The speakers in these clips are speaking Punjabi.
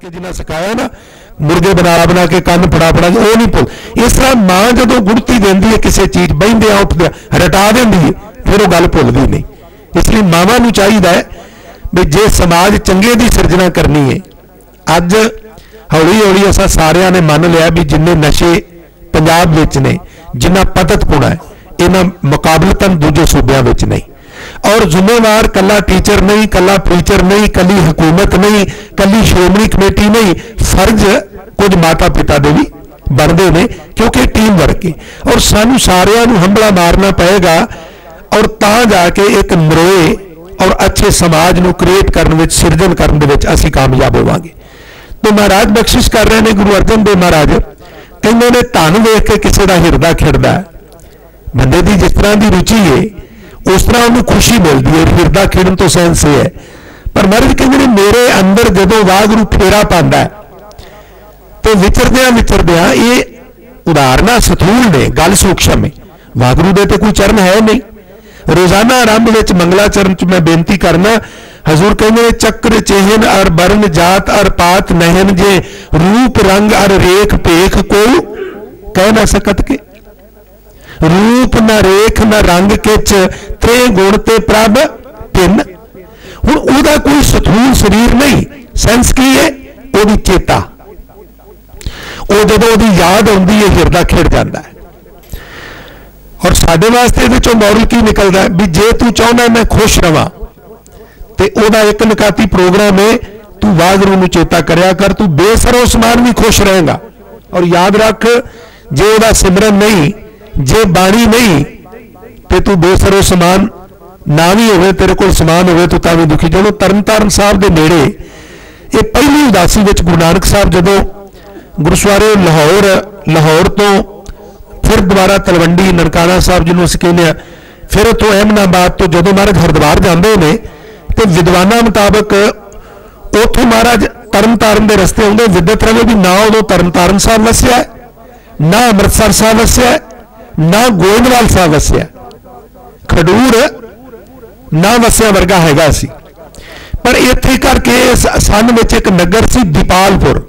ਕੇ ਜਿੰਨਾ ਸਿਖਾਇਆ ਨਾ, ਮੁਰਗੇ ਬਣਾ ਬਣਾ ਕੇ ਕੰਨ ਫੜਾ ਫੜਾ ਕੇ, ਉਹ ਨਹੀਂ ਭੁੱਲ। ਇਸ ਤਰ੍ਹਾਂ ਮਾਂ ਜਦੋਂ ਗੁੜਤੀ ਦਿੰਦੀ ਹੈ, ਕਿਸੇ ਚੀਜ਼ ਬੈਂਦੇ ਆ ਉੱਠਦੇ ਆ ਰਟਾ ਦਿੰਦੀ ਹੈ, ਫਿਰ ਉਹ ਗੱਲ ਭੁੱਲਦੀ ਨਹੀਂ। ਇਸ ਲਈ ਮਾਵਾਂ ਨੂੰ ਚਾਹੀਦਾ ਹੈ ਵੀ ਜੇ ਸਮਾਜ ਚੰਗੇ ਦੀ ਸਿਰਜਣਾ ਕਰਨੀ ਹੈ, ਅੱਜ ਹੌਲੀ ਹੌਲੀ ਅਸਾਂ ਸਾਰਿਆਂ ਨੇ ਮੰਨ ਲਿਆ ਵੀ ਜਿੰਨੇ ਨਸ਼ੇ ਪੰਜਾਬ ਵਿੱਚ ਨੇ, ਜਿੰਨਾ ਪਤਤਪੁਣਾ ਹੈ, ਇਹਨਾਂ ਮੁਕਾਬਲਤਨ ਦੂਜੇ ਸੂਬਿਆਂ ਵਿੱਚ ਨਹੀਂ। ਔਰ ਜ਼ਿੰਮੇਵਾਰ ਕੱਲਾ ਟੀਚਰ ਨਹੀਂ, ਕੱਲਾ ਪ੍ਰੀਚਰ ਨਹੀਂ, ਕੱਲੀ ਹਕੂਮਤ ਨਹੀਂ, ਕੱਲੀ ਸ਼੍ਰੋਮਣੀ ਕਮੇਟੀ ਨਹੀਂ, ਫਰਜ਼ ਕੁਝ ਮਾਤਾ ਪਿਤਾ ਦੇ ਵੀ ਬਣਦੇ ਨੇ, ਕਿਉਂਕਿ ਟੀਮ ਵਰਕ ਹੈ। ਔਰ ਸਾਨੂੰ ਸਾਰਿਆਂ ਨੂੰ ਹੰਬਲਾ ਮਾਰਨਾ ਪਏਗਾ ਔਰ ਤਾਂ ਜਾ ਕੇ ਇੱਕ ਨਰੋਏ ਔਰ ਅੱਛੇ ਸਮਾਜ ਨੂੰ ਕ੍ਰੀਏਟ ਕਰਨ ਵਿੱਚ, ਸਿਰਜਣ ਕਰਨ ਦੇ ਵਿੱਚ ਅਸੀਂ ਕਾਮਯਾਬ ਹੋਵਾਂਗੇ। ਤੇ ਮਹਾਰਾਜ ਬਖਸ਼ਿਸ਼ ਕਰ ਰਹੇ ਨੇ ਗੁਰੂ ਅਰਜਨ ਦੇਵ ਮਹਾਰਾਜ। ਕਹਿੰਦੇ ਨੇ, ਧਨ ਵੇਖ ਕੇ ਕਿਸੇ ਦਾ ਹਿਰਦਾ ਖਿੜਦਾ ਬੰਦੇ ਦੀ ਜਿਸ ਤਰ੍ਹਾਂ ਦੀ ਰੁਚੀ ਹੈ ਉਸ ਤਰ੍ਹਾਂ ਉਹਨੂੰ ਖੁਸ਼ੀ ਮਿਲਦੀ ਹੈ ਹਿਰਦਾ ਖੇਡਣ ਤੋਂ ਸੈਂਸ ਹੈ। ਪਰ ਮਹਾਰਾਜ ਕਹਿੰਦੇ ਨੇ, ਮੇਰੇ ਅੰਦਰ ਜਦੋਂ ਵਾਗਰੂ ਫੇਰਾ ਪਾਉਂਦਾ ਤੇ ਵਿਚਰਦਿਆਂ ਵਿਚਰਦਿਆਂ ਇਹ ਉਦਾਹਰਨਾਂ ਸਥੂਲ ਨੇ, ਗੱਲ ਸੂਖਸ਼ਮ ਹੈ। ਵਾਗਰੂ ਦੇ ਤੇ ਕੋਈ ਚਰਨ ਹੈ ਨਹੀਂ। ਰੋਜ਼ਾਨਾ ਆਰੰਭ ਵਿੱਚ ਮੰਗਲਾ ਚਰਨ ਚ ਮੈਂ ਬੇਨਤੀ ਕਰਨਾ, ਹਜ਼ੂਰ ਕਹਿੰਦੇ ਨੇ, ਚੱਕਰ ਚੇਹਨ ਅਰ ਬਰਨ ਜਾਤ ਅਰ ਪਾਤ ਨਹਿਨ ਜੇ, ਰੂਪ ਰੰਗ ਅਰ ਰੇਖ ਪੇਖ ਕੋਈ ਕਹਿ ਨਾ ਸਕਤ ਕੇ ਰੂਪ ਨਾ ਰੇਖ ਨਾ ਰੰਗ ਕਿਚ ਤ੍ਰੇ ਗੁਣ ਤੇ ਪ੍ਰਭ ਤਿੰਨ। ਹੁਣ ਉਹਦਾ ਕੋਈ ਸਥੂਲ ਸਰੀਰ ਨਹੀਂ ਸੈਂਸ ਕੀ ਹੈ ਉਹਦੀ ਚੇਤਾ। ਉਹ ਜਦੋਂ ਉਹਦੀ ਯਾਦ ਆਉਂਦੀ ਹੈ ਹਿਰਦਾ ਖਿੜ ਜਾਂਦਾ ਹੈ ਔਰ ਸਾਡੇ ਵਾਸਤੇ ਇਹਦੇ ਚੋਂ ਮੋਰਲ ਕੀ ਨਿਕਲਦਾ ਵੀ ਜੇ ਤੂੰ ਚਾਹੁੰਦਾ ਮੈਂ ਖੁਸ਼ ਰਵਾਂ, ਤੇ ਉਹਦਾ ਇੱਕ ਨਕਾਤੀ ਪ੍ਰੋਗਰਾਮ ਹੈ ਤੂੰ ਵਾਹਿਗੁਰੂ ਨੂੰ ਚੇਤਾ ਕਰਿਆ ਕਰ, ਤੂੰ ਬੇਸਰੋ ਸਮਾਨ ਵੀ ਖੁਸ਼ ਰਹੇਗਾ। ਔਰ ਯਾਦ ਰੱਖ, ਜੇ ਉਹਦਾ ਸਿਮਰਨ ਨਹੀਂ ਜੇ ਬਾਣੀ ਨਹੀਂ, ਤੇ ਤੂੰ ਬੇਸਰੋ ਸਮਾਨ, ਨਾ ਵੀ ਹੋਵੇ, ਤੇਰੇ ਕੋਲ ਸਮਾਨ ਹੋਵੇ, ਤੂੰ ਤਾਂ ਵੀ ਦੁਖੀ। ਜਦੋਂ ਤਰਨਤਾਰਨ ਸਾਹਿਬ ਦੇ ਨੇੜੇ, ਇਹ ਪਹਿਲੀ ਉਦਾਸੀ ਵਿੱਚ ਗੁਰੂ ਨਾਨਕ ਸਾਹਿਬ ਜਦੋਂ ਗੁਰਸਵਾਰੇ ਲਾਹੌਰ ਲਾਹੌਰ ਤੋਂ ਫਿਰ ਦੁਬਾਰਾ ਤਲਵੰਡੀ, ਨਨਕਾਣਾ ਸਾਹਿਬ ਜਿਹਨੂੰ ਅਸੀਂ ਕਹਿੰਦੇ ਆ ਫਿਰ ਉਥੋਂ ਅਹਿਮਦਾਬਾਦ ਤੋਂ ਜਦੋਂ ਮਹਾਰਾਜ ਹਰਿਦੁਆਰ ਜਾਂਦੇ ਨੇ, ਤੇ ਵਿਦਵਾਨਾਂ ਮੁਤਾਬਕ ਉਥੋਂ ਮਹਾਰਾਜ ਤਰਨਤਾਰਨ ਦੇ ਰਸਤੇ ਆਉਂਦੇ। ਵਿਦਿਅਤ ਰਵੇ ਵੀ ਨਾ ਉਦੋਂ ਤਰਨਤਾਰਨ ਸਾਹਿਬ ਵਸਿਆ, ਨਾ ਅੰਮ੍ਰਿਤਸਰ ਸਾਹਿਬ ਵਸਿਆ ਨਾ ਗੋਇੰਦਵਾਲ ਸਾਹਿਬ ਵਸਿਆ। ਖਡੂਰ ਨਾ ਵਸਿਆ ਵਰਗਾ ਹੈਗਾ ਸੀ। ਪਰ ਇੱਥੇ ਕਰਕੇ ਸੰਨ ਵਿੱਚ ਇੱਕ ਨਗਰ ਸੀ ਦੀਪਾਲਪੁਰ।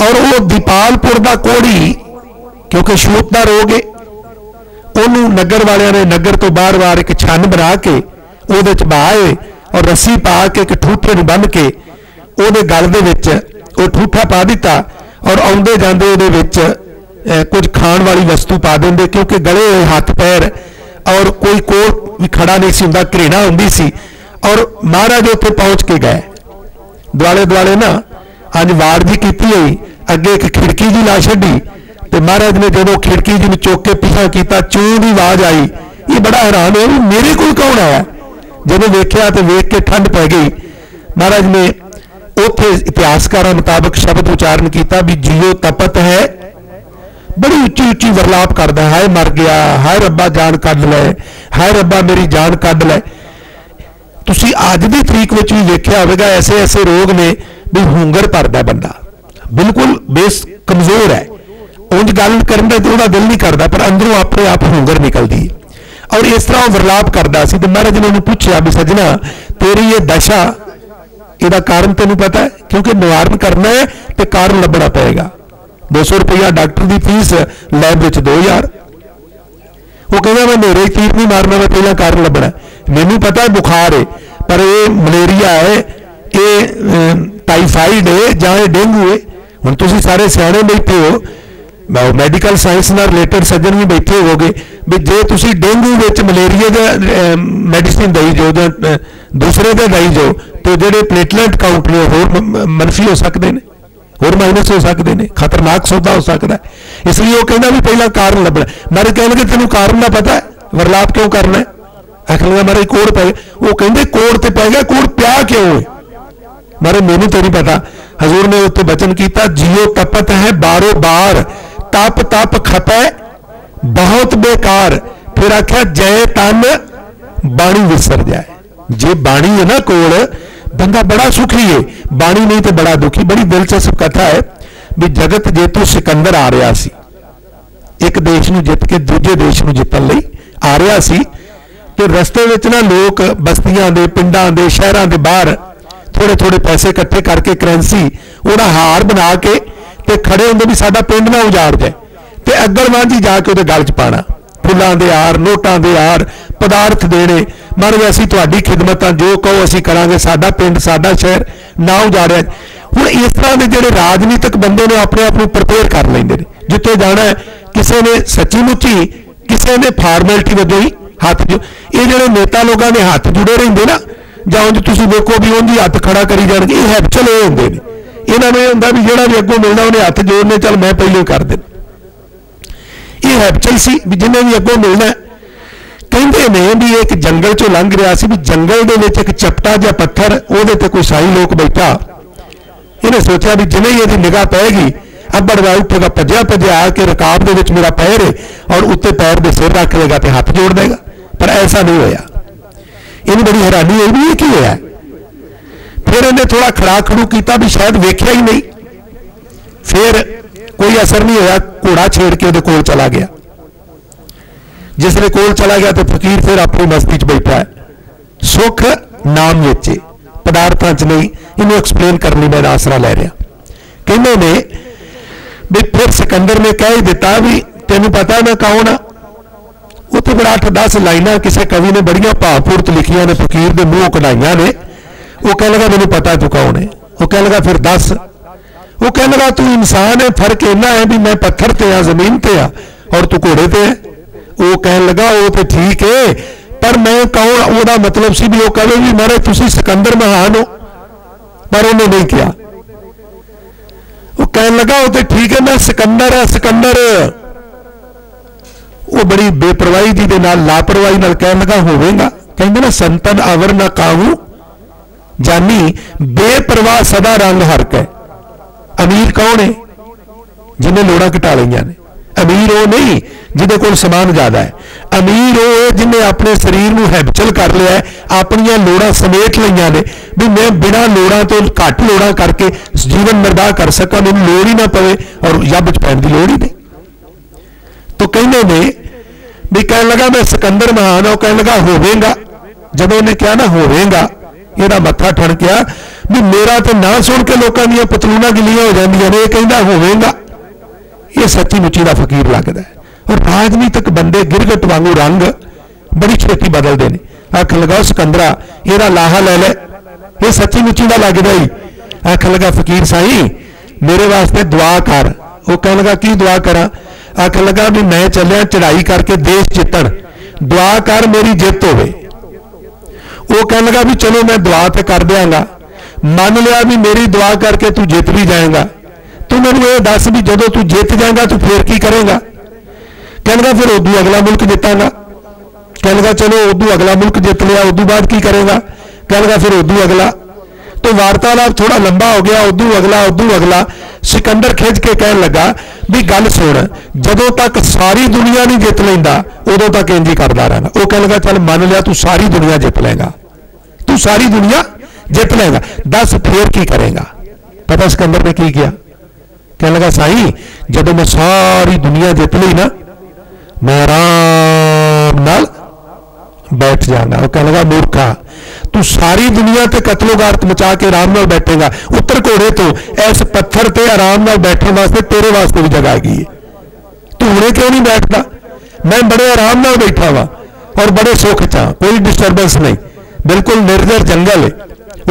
ਔਰ ਉਹ ਦੀਪਾਲਪੁਰ ਦਾ ਕੋੜੀ, ਕਿਉਂਕਿ ਛੂਤ ਦਾ ਰੋਗ ਹੈ ਉਹਨੂੰ ਨਗਰ ਵਾਲਿਆਂ ਨੇ ਨਗਰ ਤੋਂ ਬਾਹਰ-ਬਾਹਰ ਇੱਕ ਛੰਨ ਬਣਾ ਕੇ ਉਹਦੇ ਚ ਬਾਹੇ ਔਰ ਰੱਸੀ ਪਾ ਕੇ ਇੱਕ ਠੂਠੇ ਨੂੰ ਬੰਨ ਕੇ ਉਹਦੇ ਗਲ ਦੇ ਵਿੱਚ ਉਹ ਠੂਠਾ ਪਾ ਦਿੱਤਾ ਔਰ ਆਉਂਦੇ ਜਾਂਦੇ ਉਹਦੇ ਵਿੱਚ ਕੁਝ ਖਾਣ ਵਾਲੀ ਵਸਤੂ ਪਾ ਦਿੰਦੇ ਕਿਉਂਕਿ ਗਲੇ ਹੋਏ ਹੱਥ ਪੈਰ ਔਰ ਕੋਈ ਕੋਲ ਵੀ ਖੜਾ ਨਹੀਂ ਸੀ ਹੁੰਦਾ, ਘਰੇਣਾ ਹੁੰਦੀ ਸੀ ਔਰ ਮਹਾਰਾਜ ਉੱਥੇ ਪਹੁੰਚ ਕੇ ਗਏ। ਦੁਆਲੇ ਦੁਆਲੇ ਨਾ ਅੱਜ ਵਾਰ ਜੀ ਕੀਤੀ ਹੋਈ, ਅੱਗੇ ਇੱਕ ਖਿੜਕੀ ਜੀ ਲਾ ਛੱਡੀ ਤੇ ਮਹਾਰਾਜ ਨੇ ਜਦੋਂ ਖਿੜਕੀ ਜੀ ਨੂੰ ਚੁੱਕ ਕੇ ਪਿੱਛਾ ਕੀਤਾ, ਚੂੰ ਦੀ ਆਵਾਜ਼ ਆਈ। ਇਹ ਬੜਾ ਹੈਰਾਨ ਹੋਇਆ ਮੇਰੇ ਕੋਲ ਕੌਣ ਆਇਆ? ਜਦੋਂ ਵੇਖਿਆ ਤੇ ਵੇਖ ਕੇ ਠੰਡ ਪੈ ਗਈ। ਮਹਾਰਾਜ ਨੇ ਉੱਥੇ ਇਤਿਹਾਸਕਾਰਾਂ ਮੁਤਾਬਕ ਸ਼ਬਦ ਉਚਾਰਨ ਕੀਤਾ ਵੀ ਜੀਓ ਤਪਤ ਹੈ ਬੜੀ ਉੱਚੀ ਉੱਚੀ ਵਰਲਾਪ ਕਰਦਾ ਹਾਏ ਮਰ ਗਿਆ, ਹਾਏ ਰੱਬਾ ਜਾਨ ਕੱਢ ਲੈ, ਹਾਏ ਰੱਬਾ ਮੇਰੀ ਜਾਨ ਕੱਢ ਲੈ। ਤੁਸੀਂ ਅੱਜ ਦੀ ਤਰੀਕ ਵਿੱਚ ਵੀ ਵੇਖਿਆ ਹੋਵੇਗਾ, ਐਸੇ ਐਸੇ ਰੋਗ ਨੇ ਵੀ ਹੂੰਗਰ ਭਰਦਾ ਬੰਦਾ। ਬਿਲਕੁਲ ਬੇਸ ਕਮਜ਼ੋਰ ਹੈ। ਉਂਝ ਗੱਲ ਕਰਨ ਦਾ ਉਹਦਾ ਦਿਲ ਨਹੀਂ ਕਰਦਾ, ਪਰ ਅੰਦਰੋਂ ਆਪਣੇ ਆਪ ਹੂੰਗਰ ਨਿਕਲਦੀ ਔਰ ਇਸ ਤਰ੍ਹਾਂ ਵਰਲਾਪ ਕਰਦਾ ਸੀ ਤੇ ਮਹਾਰਾਜ ਨੇ ਉਹਨੂੰ ਪੁੱਛਿਆ ਵੀ ਸੱਜਣਾ, ਤੇਰੀ ਇਹ ਦਸ਼ਾ, ਇਹਦਾ ਕਾਰਨ ਤੈਨੂੰ ਪਤਾ ਹੈ? ਕਿਉਂਕਿ ਨਿਵਾਰਨ ਕਰਨਾ ਹੈ ਤੇ ਕਾਰਨ ਲੱਭਣਾ ਪਏਗਾ। 200 ਰੁਪਇਆ ਡਾਕਟਰ ਦੀ ਫੀਸ ਲੈਬ ਵਿੱਚ 2000 ਉਹ ਕਹਿੰਦਾ, ਮੈਂ ਨੇਰੇ ਤੀਰ ਨਹੀਂ ਮਾਰਨਾ, ਮੈਂ ਪਹਿਲਾਂ ਕਾਰਨ ਲੱਭਣਾ ਮੈਨੂੰ ਪਤਾ ਹੈ ਬੁਖਾਰ ਹੈ ਪਰ ਇਹ ਮਲੇਰੀਆ ਹੈ, ਇਹ ਟਾਈਫਾਈਡ ਹੈ ਜਾਂ ਇਹ ਡੇਂਗੂ ਹੈ ਹੁਣ ਤੁਸੀਂ ਸਾਰੇ ਸਿਆਣੇ ਬੈਠੇ ਹੋ, ਮੈਂ ਮੈਡੀਕਲ ਸਾਇੰਸ ਨਾਲ ਰਿਲੇਟਡ ਸੱਜਣ ਵੀ ਬੈਠੇ ਹੋਗੇ ਵੀ ਜੇ ਤੁਸੀਂ ਡੇਂਗੂ ਵਿੱਚ ਮਲੇਰੀਆ ਦਾ ਮੈਡੀਸਿਨ ਦਈ ਜੋ ਜਾਂ ਦੂਸਰੇ ਦਾ ਦਈ ਜੋ ਤੇ ਜਿਹੜੇ ਪਲੇਟਲੈਟ ਕਾਊਂਟ ਨੇ ਹੋਰ ਮਨਫੀ ਹੋ ਸਕਦੇ ਨੇ। ਹੋਰ ਮਾਈਨਸ ਹੋ ਸਕਦੇ ਨੇ, ਖਤਰਨਾਕ ਸੌਦਾ ਹੋ ਸਕਦਾ ਇਸ ਲਈ ਉਹ ਕਹਿੰਦਾ ਵੀ ਪਹਿਲਾਂ ਕਾਰਨ ਲੱਭਣਾ ਮੈਂ ਕਹਿੰਦਾ ਤੈਨੂੰ ਕਾਰਨ ਦਾ ਪਤਾ ਹੈ? ਵਰਲਾਪ ਕਿਉਂ ਕਰਨਾ ਹੈ? ਅਖਲੀਆਂ ਮਾਰੇ, ਕੋੜ ਪੈ ਉਹ ਕਹਿੰਦੇ, ਕੋੜ ਤੇ ਪੈ ਗਿਆ, ਕੋੜ ਪਿਆ ਕਿਉਂ ਹੈ? ਮਾਰੇ, ਮੈਨੂੰ ਤੇ ਨਹੀਂ ਪਤਾ। ਹਜ਼ੂਰ ਨੇ ਉੱਤੇ ਬਚਨ ਕੀਤਾ, ਜੀਓ ਤਪਤ ਹੈ, ਬਾਰੋ ਬਾਰ। ਤਪ ਤਪ ਖਪੈ, ਬਹੁਤ ਬੇਕਾਰ। ਫਿਰ ਆਖਿਆ, ਜੈ ਤਨ, ਬਾਣੀ ਵਿਸਰ ਜਾਏ। ਜੇ ਬਾਣੀ ਹੈ ਨਾ ਕੋਲ ਬੰਦਾ ਬੜਾ ਸੁਖੀ ਹੈ ਬਾਣੀ ਨਹੀਂ ਤੇ ਬੜਾ ਦੁਖੀ ਬੜੀ ਦਿਲਚਸਪ ਕਥਾ ਹੈ ਵੀ ਜਗਤ ਜੇਤੂ ਸਿਕੰਦਰ ਆ ਰਿਹਾ ਸੀ ਇੱਕ ਦੇਸ਼ ਨੂੰ ਜਿੱਤ ਕੇ ਦੂਜੇ ਦੇਸ਼ ਨੂੰ ਜਿੱਤਣ ਲਈ ਆ ਰਿਹਾ ਸੀ ਤੇ ਰਸਤੇ ਵਿੱਚ ਨਾ ਲੋਕ ਬਸਤੀਆਂ ਦੇ ਪਿੰਡਾਂ ਦੇ ਸ਼ਹਿਰਾਂ ਦੇ ਬਾਹਰ ਥੋੜੇ ਥੋੜੇ ਪੈਸੇ ਇਕੱਠੇ ਕਰਕੇ ਕਰੰਸੀ ਉਹਦਾ ਹਾਰ ਬਣਾ ਕੇ ਤੇ ਖੜੇ ਹੁੰਦੇ ਵੀ ਸਾਡਾ ਪਿੰਡ ਨਾ ਉਜਾੜ ਜਾਏ ਤੇ ਅੱਗਰ ਵਾਂਝੀ ਜਾ ਕੇ ਉਹਦੇ ਗਲ 'ਚ ਪਾਣਾ ਫੁੱਲਾਂ ਦੇ ਹਾਰ, ਨੋਟਾਂ ਦੇ ਹਾਰ, ਪਦਾਰਥ ਦੇਣੇ ਮਨ ਅਸੀਂ ਤੁਹਾਡੀ ਖਿਦਮਤਾਂ ਜੋ ਕਹੋ ਅਸੀਂ ਕਰਾਂਗੇ, ਸਾਡਾ ਪਿੰਡ, ਸਾਡਾ ਸ਼ਹਿਰ ਨਾ ਉਜਾੜਿਆ। ਹੁਣ ਇਸ ਤਰ੍ਹਾਂ ਦੇ ਜਿਹੜੇ ਰਾਜਨੀਤਿਕ ਬੰਦੇ ਨੇ ਆਪਣੇ ਆਪ ਨੂੰ ਪ੍ਰਪੇਅਰ ਕਰ ਲੈਂਦੇ ਨੇ। ਜਿੱਥੇ ਜਾਣਾ ਕਿਸੇ ਨੇ ਸੱਚੀ ਮੁੱਚੀ, ਕਿਸੇ ਨੇ ਫਾਰਮੈਲਿਟੀ ਵਜੋਂ ਹੀ ਹੱਥ ਜੋ ਇਹ ਜਿਹੜੇ ਨੇਤਾ ਲੋਕਾਂ ਦੇ ਹੱਥ ਜੁੜੇ ਰਹਿੰਦੇ ਨਾ, ਜਾਂ ਉਂਝ ਤੁਸੀਂ ਦੇਖੋ ਵੀ ਉਹਦੀ ਹੱਥ ਖੜਾ ਕਰੀ ਜਾਣਗੇ, ਇਹ ਹੈਪਚਲ ਇਹ ਹੁੰਦੇ ਨੇ। ਇਹਨਾਂ ਨੂੰ ਇਹ ਹੁੰਦਾ ਵੀ ਜਿਹੜਾ ਵੀ ਅੱਗੋਂ ਮਿਲਦਾ ਉਹਨੇ ਹੱਥ ਜੋੜਨੇ, ਚੱਲ ਮੈਂ ਪਹਿਲੇ ਕਰ ਦੇ ਇਹ ਹੈਪਚਲ ਸੀ ਵੀ ਜਿਹਨੇ ਵੀ ਅੱਗੋਂ ਮਿਲਣਾ ਕਹਿੰਦੇ ਨੇ ਵੀ ਇੱਕ ਜੰਗਲ ਚੋਂ ਲੰਘ ਰਿਹਾ ਸੀ ਵੀ ਜੰਗਲ ਦੇ ਵਿੱਚ ਇੱਕ ਚਪਟਾ ਜਿਹਾ ਪੱਥਰ, ਉਹਦੇ ਤੇ ਕੋਈ ਸਾਈ ਲੋਕ ਬੈਠਾ। ਇਹਨੇ ਸੋਚਿਆ ਵੀ ਜਿਵੇਂ ਹੀ ਇਹਦੀ ਨਿਗਾਹ ਪੈਗੀ ਅੱਬੜਵਾ ਉੱਠੇਗਾ, ਭੱਜਿਆ ਭੱਜਿਆ ਆ ਕੇ ਰਕਾਬ ਦੇ ਵਿੱਚ ਮੇਰਾ ਪੈਰ ਹੈ ਔਰ ਉੱਤੇ ਪੈਰ ਦੇ ਸਿਰ ਰੱਖ ਲੇਗਾ ਤੇ ਹੱਥ ਜੋੜ ਦੇਗਾ। ਪਰ ਐਸਾ ਨਹੀਂ ਹੋਇਆ। ਇਹਨੂੰ ਬੜੀ ਹੈਰਾਨੀ ਹੋਈ ਵੀ ਇਹ ਕੀ ਹੋਇਆ। ਫਿਰ ਇਹਨੇ ਥੋੜਾ ਖੜਾ ਖੜੂ ਕੀਤਾ ਵੀ ਸ਼ਾਇਦ ਵੇਖਿਆ ਹੀ ਨਹੀਂ। ਫਿਰ ਕੋਈ ਅਸਰ ਨਹੀਂ ਹੋਇਆ। ਘੋੜਾ ਛੇੜ ਕੇ ਉਹਦੇ ਕੋਲ ਚਲਾ ਗਿਆ। ਜਿਸ ਦੇ ਕੋਲ ਚਲਾ ਗਿਆ ਤੇ ਫਕੀਰ ਫਿਰ ਆਪਣੀ ਮਸਤੀ 'ਚ ਬੈਠਾ ਹੈ। ਸੁਖ ਨਾਮ ਵਿੱਚ। ਪਦਾਰਥਾਂ 'ਚ ਨਹੀਂ, ਇਹਨੂੰ ਐਕਸਪਲੇਨ ਕਰਨ ਲਈ ਮੈਂ ਆਸਰਾ ਲੈ ਰਿਹਾ। ਕਹਿੰਦੇ ਨੇ ਵੀ ਫਿਰ ਸਿਕੰਦਰ ਨੇ ਕਹਿ ਹੀ ਦਿੱਤਾ ਵੀ ਤੈਨੂੰ ਪਤਾ ਮੈਂ ਕੌਣ ਆ? ਉੱਥੇ ਬੜਾ 8-10 ਲਾਈਨਾਂ ਕਿਸੇ ਕਵੀ ਨੇ ਬੜੀਆਂ ਭਾਵਪੂਰਤ ਲਿਖੀਆਂ ਨੇ, ਫਕੀਰ ਦੇ ਮੂੰਹ ਕਢਾਈਆਂ ਨੇ। ਉਹ ਕਹਿ ਲਗਾ, ਮੈਨੂੰ ਪਤਾ ਤੂੰ ਕੌਣ ਹੈ? ਉਹ ਕਹਿ ਲਗਾ, ਫਿਰ ਦੱਸ ਉਹ ਕਹਿਣ ਲੱਗਾ ਤੂੰ ਇਨਸਾਨ ਹੈ, ਫ਼ਰਕ ਇੰਨਾ ਹੈ ਵੀ ਮੈਂ ਪੱਥਰ ਤੇ ਆ, ਜ਼ਮੀਨ ਤੇ ਆ ਔਰ ਤੂੰ ਘੋੜੇ ਤੇ ਹੈ। ਉਹ ਕਹਿਣ ਲੱਗਾ, ਉਹ ਤੇ ਠੀਕ ਹੈ ਪਰ ਮੈਂ ਕੌਣ ਉਹਦਾ ਮਤਲਬ ਸੀ ਵੀ ਉਹ ਕਹੇ ਵੀ ਮਾਰੇ ਤੁਸੀਂ ਸਿਕੰਦਰ ਮਹਾਨ ਹੋ। ਪਰ ਉਹਨੇ ਨਹੀਂ ਕਿਹਾ। ਉਹ ਕਹਿਣ ਲੱਗਾ, ਉਹ ਤੇ ਠੀਕ ਹੈ, ਮੈਂ ਸਿਕੰਦਰ ਹੈ ਸਿਕੰਦਰ। ਉਹ ਬੜੀ ਬੇਪਰਵਾਹੀ ਦੀ ਦੇ ਨਾਲ, ਲਾਪਰਵਾਹੀ ਨਾਲ ਕਹਿਣ ਲੱਗਾ, ਹੋਵੇਗਾ। ਕਹਿੰਦੇ ਨਾ, ਸੰਤਨ ਅਵਰ ਨਾ ਕਾਹੂ, ਜਾਨੀ ਬੇਪਰਵਾਹ ਸਦਾ ਰੰਗ ਹਰਕ। ਹੈ ਅਮੀਰ ਕੌਣ ਹੈ? ਜਿਹਨੇ ਲੋੜਾਂ ਘਟਾ ਲਈਆਂ ਨੇ। ਅਮੀਰ ਉਹ ਨਹੀਂ ਜਿਹਦੇ ਕੋਲ ਸਮਾਨ ਜ਼ਿਆਦਾ ਹੈ। ਅਮੀਰ ਉਹ ਜਿਹਨੇ ਆਪਣੇ ਸਰੀਰ ਨੂੰ ਹੈਬਚਲ ਕਰ ਲਿਆ ਆਪਣੀਆਂ ਲੋੜਾਂ ਸਮੇਟ ਲਈਆਂ ਨੇ। ਵੀ ਮੈਂ ਬਿਨਾਂ ਲੋੜਾਂ ਤੋਂ ਘੱਟ ਲੋੜਾਂ ਕਰਕੇ ਜੀਵਨ ਨਿਰਵਾਹ ਕਰ ਸਕਾਂ, ਮੈਨੂੰ ਲੋੜ ਹੀ ਨਾ ਪਵੇ ਔਰ ਜੱਬ ਚ ਪੈਣ ਦੀ ਲੋੜ ਹੀ ਨਹੀਂ। ਤੋ ਕਹਿੰਦੇ ਨੇ ਵੀ ਕਹਿਣ ਲੱਗਾ ਮੈਂ ਸਿਕੰਦਰ ਮਹਾਨ ਉਹ ਕਹਿਣ ਲੱਗਾ ਹੋਵੇਗਾ। ਜਦੋਂ ਉਹਨੇ ਕਿਹਾ ਨਾ ਹੋਵੇਗਾ ਇਹਦਾ ਮੱਥਾ ਠਣਕਿਆ ਵੀ ਮੇਰਾ ਤੇ ਨਾ ਸੁਣ ਕੇ ਲੋਕਾਂ ਦੀਆਂ ਪਤਲੂਨਾਂ ਗਿੱਲੀਆਂ ਹੋ ਜਾਂਦੀਆਂ ਨੇ, ਇਹ ਕਹਿੰਦਾ ਹੋਵੇਗਾ। ਇਹ ਸੱਚੀ ਮੁੱਚੀ ਦਾ ਫਕੀਰ ਲੱਗਦਾ ਔਰ ਰਾਜਨੀਤਿਕ ਬੰਦੇ ਗਿਰਗਟ ਵਾਂਗੂ ਰੰਗ ਬੜੀ ਛੇਤੀ ਬਦਲਦੇ ਨੇ। ਅੱਖ ਲਗਾਓ ਸਿਕੰਦਰਾ, ਇਹਦਾ ਲਾਹਾ ਲੈ ਲੈ। ਇਹ ਸੱਚੀ ਮੁੱਚੀ ਦਾ ਲੱਗਦਾ ਹੀ। ਅੱਖ ਲਗਾ ਫਕੀਰ ਸਾਈ, ਮੇਰੇ ਵਾਸਤੇ ਦੁਆ ਕਰ। ਉਹ ਕਹਿਣ ਲਗਾ, ਕੀ ਦੁਆ ਕਰਾਂ? ਆਖਣ ਲਗਾ ਵੀ ਮੈਂ ਚੱਲਿਆ ਚੜਾਈ ਕਰਕੇ ਦੇਸ਼ ਜਿੱਤਣ। ਦੁਆ ਕਰ ਮੇਰੀ ਜਿੱਤ ਹੋਵੇ। ਉਹ ਕਹਿਣ ਲਗਾ ਵੀ ਚਲੋ ਮੈਂ ਦੁਆ ਤੇ ਕਰ ਦਿਆਂਗਾ। ਮੰਨ ਲਿਆ ਵੀ ਮੇਰੀ ਦੁਆ ਕਰਕੇ ਤੂੰ ਜਿੱਤ ਵੀ ਜਾਏਗਾ। ਤੂੰ ਮੈਨੂੰ ਇਹ ਦੱਸ ਵੀ ਜਦੋਂ ਤੂੰ ਜਿੱਤ ਜਾਏਗਾ, ਤੂੰ ਫੇਰ ਕੀ ਕਰੇਗਾ? ਕਹਿੰਦਾ ਫਿਰ ਉਦੋਂ ਅਗਲਾ ਮੁਲਕ ਜਿੱਤਾਂਗਾ। ਕਹਿੰਦਾ ਚਲੋ ਉਦੋਂ ਅਗਲਾ ਮੁਲਕ ਜਿੱਤ ਲਿਆ, ਉਦੋਂ ਬਾਅਦ ਕੀ ਕਰੇਗਾ? ਕਹਿੰਦਾ ਫਿਰ ਉਦੋਂ ਅਗਲਾ। ਤੋਂ ਵਾਰਤਾਲਾਪ ਥੋੜਾ ਲੰਬਾ ਹੋ ਗਿਆ, ਉਦੋਂ ਅਗਲਾ ਉਦੋਂ ਅਗਲਾ। ਸਿਕੰਦਰ ਖਿੱਚ ਕੇ ਕਹਿਣ ਲੱਗਾ ਵੀ ਗੱਲ ਸੁਣ, ਜਦੋਂ ਤੱਕ ਸਾਰੀ ਦੁਨੀਆ ਨਹੀਂ ਜਿੱਤ ਲੈਂਦਾ, ਉਦੋਂ ਤੱਕ ਇੰਜ ਹੀ ਕਰਦਾ ਰਹਿਣਾ। ਉਹ ਕਹਿਣ ਲੱਗਾ, ਚੱਲ ਮੰਨ ਲਿਆ ਤੂੰ ਸਾਰੀ ਦੁਨੀਆ ਜਿੱਤ ਲੇਗਾ ਤੂੰ ਸਾਰੀ ਦੁਨੀਆ ਜਿੱਤ ਲੇਗਾ ਦੱਸ ਫੇਰ ਕੀ ਕਰੇਗਾ? ਪਤਾ ਸਿਕੰਦਰ ਨੇ ਕੀ ਕੀਤਾ ਕਹਿਣ ਲੱਗਾ, ਸਾਈ, ਜਦੋਂ ਮੈਂ ਸਾਰੀ ਦੁਨੀਆ ਜਿੱਤ ਲਈ ਨਾ, ਮੈਂ ਆਰਾਮ ਨਾਲ ਬੈਠ ਜਾਣਾ ਉਹ ਕਹਿਣ ਲੱਗਾ ਮੂਰਖਾ ਤੂੰ ਸਾਰੀ ਦੁਨੀਆ ਤੇ ਕਤਲੋਗਾਰਤ ਮਚਾ ਕੇ ਆਰਾਮ ਨਾਲ ਬੈਠੇਗਾ ਉੱਤਰ ਘੋੜੇ ਤੋਂ ਇਸ ਪੱਥਰ ਤੇ ਆਰਾਮ ਨਾਲ ਬੈਠਣ ਵਾਸਤੇ ਤੇਰੇ ਵਾਸਤੇ ਵੀ ਜਗ੍ਹਾ ਹੈਗੀ ਹੈ ਤੂੰ ਹੁਣੇ ਕਿਉਂ ਨਹੀਂ ਬੈਠਦਾ ਮੈਂ ਬੜੇ ਆਰਾਮ ਨਾਲ ਬੈਠਾ ਵਾ ਔਰ ਬੜੇ ਸੁੱਖ ਚ ਕੋਈ ਡਿਸਟਰਬੈਂਸ ਨਹੀਂ ਬਿਲਕੁਲ ਨਿਰਜਰ ਜੰਗਲ ਹੈ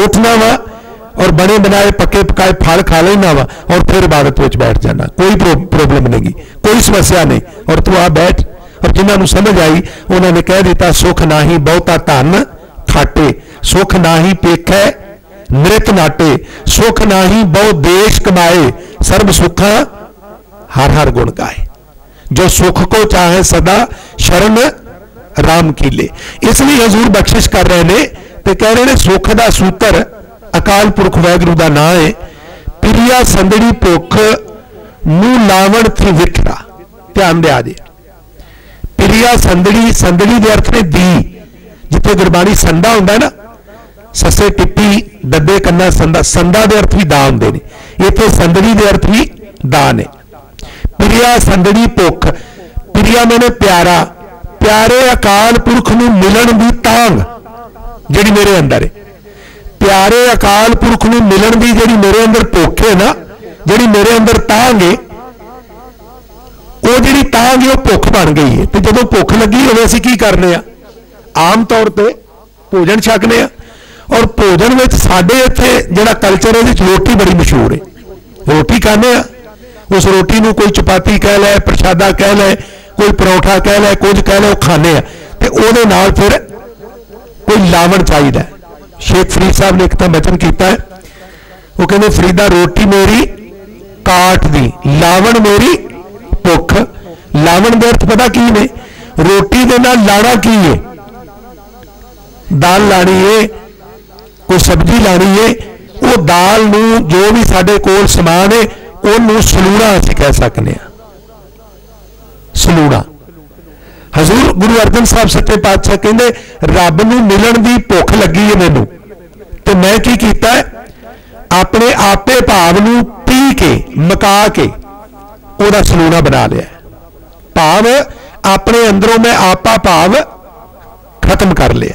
ਉੱਠਣਾ ਵਾ ਔਰ ਬਣੇ ਬਣਾਏ ਪੱਕੇ ਪਕਾਏ ਫਲ ਖਾ ਲੈਣਾ ਵਾ ਔਰ ਫਿਰ ਇਬਾਦਤ ਵਿੱਚ ਬੈਠ ਜਾਣਾ ਕੋਈ ਪ੍ਰੋਬਲਮ ਨਹੀਂ ਕੋਈ ਸਮੱਸਿਆ ਨਹੀਂ ਔਰ ਤੂੰ ਆ ਬੈਠ ਪਰ ਜਿਨ੍ਹਾਂ ਨੂੰ ਸਮਝ ਆਈ, ਉਹਨਾਂ ਨੇ ਕਹਿ ਦਿੱਤਾ, ਸੁਖ ਨਾਹੀ ਬਹੁਤਾ ਧਨ ਖਾਟੇ, ਸੁਖ ਨਾਹੀ ਪੇਖੈ ਨ੍ਰਿਤ ਨਾਟੇ, ਸੁਖ ਨਾਹੀ ਬਹੁ ਦੇਸ਼ ਕਮਾਏ, ਸਰਬ ਸੁਖਾ ਹਰ ਹਰ ਗੁਣ ਗਾਏ। ਜੋ ਸੁਖ ਕੋ ਚਾਹੇ ਸਦਾ ਸ਼ਰਨ ਰਾਮ ਕੀਲੇ ਇਸ ਲਈ ਹਜ਼ੂਰ ਬਖਸ਼ਿਸ਼ ਕਰ ਰਹੇ ਨੇ ਤੇ ਕਹਿ ਰਹੇ ਨੇ, ਸੁਖ ਦਾ ਸੂਤਰ ਅਕਾਲ ਪੁਰਖ ਵਾਹਿਗੁਰੂ ਦਾ ਨਾਮ ਹੈ ਪ੍ਰਿਆ ਸੰਧੜੀ ਭੁੱਖ ਨੂੰ ਲਾਵਣ ਤ੍ਰਿਵਿਕਰਾ ਧਿਆਨ ਦਿਆ ਜੇ। ਪ੍ਰਿਆ ਸੰਦੜੀ ਸੰਦੜੀ ਦੇ ਅਰਥ ਨੇ ਦੀ। ਜਿੱਥੇ ਗੁਰਬਾਣੀ ਸੰਦਾ ਹੁੰਦਾ ਨਾ, ਸੱਸੇ ਟਿੱਪੀ ਦੱਦੇ ਕੰਨਾ ਸੰਦਾ ਸੰਦਾ ਦੇ ਅਰਥ ਵੀ ਦਾ ਹੁੰਦੇ ਨੇ। ਇੱਥੇ ਸੰਦੜੀ ਦੇ ਅਰਥ ਵੀ ਦਾ ਨੇ। ਪ੍ਰਿਆ, ਸੰਦੜੀ, ਭੁੱਖ। ਪ੍ਰਿਆ ਮੈਨੇ ਪਿਆਰਾ। ਪਿਆਰੇ ਅਕਾਲ ਪੁਰਖ ਨੂੰ ਮਿਲਣ ਦੀ ਤਾਂਗ ਜਿਹੜੀ ਮੇਰੇ ਅੰਦਰ ਹੈ ਪਿਆਰੇ ਅਕਾਲ ਪੁਰਖ ਨੂੰ ਮਿਲਣ ਦੀ ਜਿਹੜੀ ਮੇਰੇ ਅੰਦਰ ਭੁੱਖ ਹੈ ਨਾ, ਜਿਹੜੀ ਮੇਰੇ ਅੰਦਰ ਤਾਂਗ ਹੈ ਉਹ ਜਿਹੜੀ ਤਾਂ ਹੈ ਉਹ ਭੁੱਖ ਬਣ ਗਈ ਹੈ। ਤੇ ਜਦੋਂ ਭੁੱਖ ਲੱਗੀ ਹੋਵੇ, ਅਸੀਂ ਕੀ ਕਰਨੇ ਆ? ਆਮ ਤੌਰ ਤੇ ਭੋਜਨ ਛਕਨੇ ਆ। ਔਰ ਭੋਜਨ ਵਿੱਚ ਸਾਡੇ ਇੱਥੇ ਜਿਹੜਾ ਕਲਚਰ ਹੈ, ਉਹਦੇ ਵਿੱਚ ਰੋਟੀ ਬੜੀ ਮਸ਼ਹੂਰ ਹੈ। ਰੋਟੀ ਖਾਂਦੇ ਆ। ਉਸ ਰੋਟੀ ਨੂੰ ਕੋਈ ਚਪਾਤੀ ਕਹਿ ਲੈ, ਪ੍ਰਸ਼ਾਦਾ ਕਹਿ ਲੈ, ਕੋਈ ਪਰੌਠਾ ਕਹਿ ਲੈ, ਕੁਝ ਕਹਿ ਲੈ, ਉਹ ਖਾਂਦੇ ਆ। ਤੇ ਉਹਦੇ ਨਾਲ ਫਿਰ ਕੋਈ ਲਾਵਣ ਚਾਹੀਦਾ ਸ਼ੇਖ ਫਰੀਦ ਸਾਹਿਬ ਨੇ ਇੱਕ ਤਾਂ ਬਚਨ ਕੀਤਾ ਹੈ। ਉਹ ਕਹਿੰਦੇ, ਫਰੀਦਾ ਰੋਟੀ ਮੇਰੀ ਕਾਟ ਦੀ, ਲਾਵਣ ਮੇਰੀ ਭੁੱਖ। ਲਾਵਣ ਦੇ ਅਰਥ ਪਤਾ ਕੀ ਨੇ? ਰੋਟੀ ਦੇ ਨਾਲ ਲਾਣਾ ਕੀ ਹੈ ਦਾਲ ਲਾਣੀ ਏ, ਕੋਈ ਸਬਜ਼ੀ ਲਾਣੀ ਏ, ਉਹ ਦਾਲ ਨੂੰ ਜੋ ਵੀ ਸਾਡੇ ਕੋਲ ਸਮਾਨ ਹੈ ਉਹਨੂੰ ਸਲੂਣਾ ਅਸੀਂ ਕਹਿ ਸਕਨੇ ਆ ਸਲੂਣਾ। ਹਜ਼ੂਰ ਗੁਰੂ ਅਰਜਨ ਸਾਹਿਬ ਸੱਚੇ ਪਾਤਸ਼ਾਹ ਕਹਿੰਦੇ, ਰੱਬ ਨੂੰ ਮਿਲਣ ਦੀ ਭੁੱਖ ਲੱਗੀ ਹੈ ਮੈਨੂੰ। ਤੇ ਮੈਂ ਕੀ ਕੀਤਾ? ਆਪਣੇ ਆਪੇ ਭਾਵ ਨੂੰ ਪੀ ਕੇ, ਮਕਾ ਕੇ ਉਹਦਾ ਸਲੂਣਾ ਬਣਾ ਲਿਆ। ਭਾਵ ਆਪਣੇ ਅੰਦਰੋਂ ਮੈਂ ਆਪਾ ਭਾਵ ਖਤਮ ਕਰ ਲਿਆ।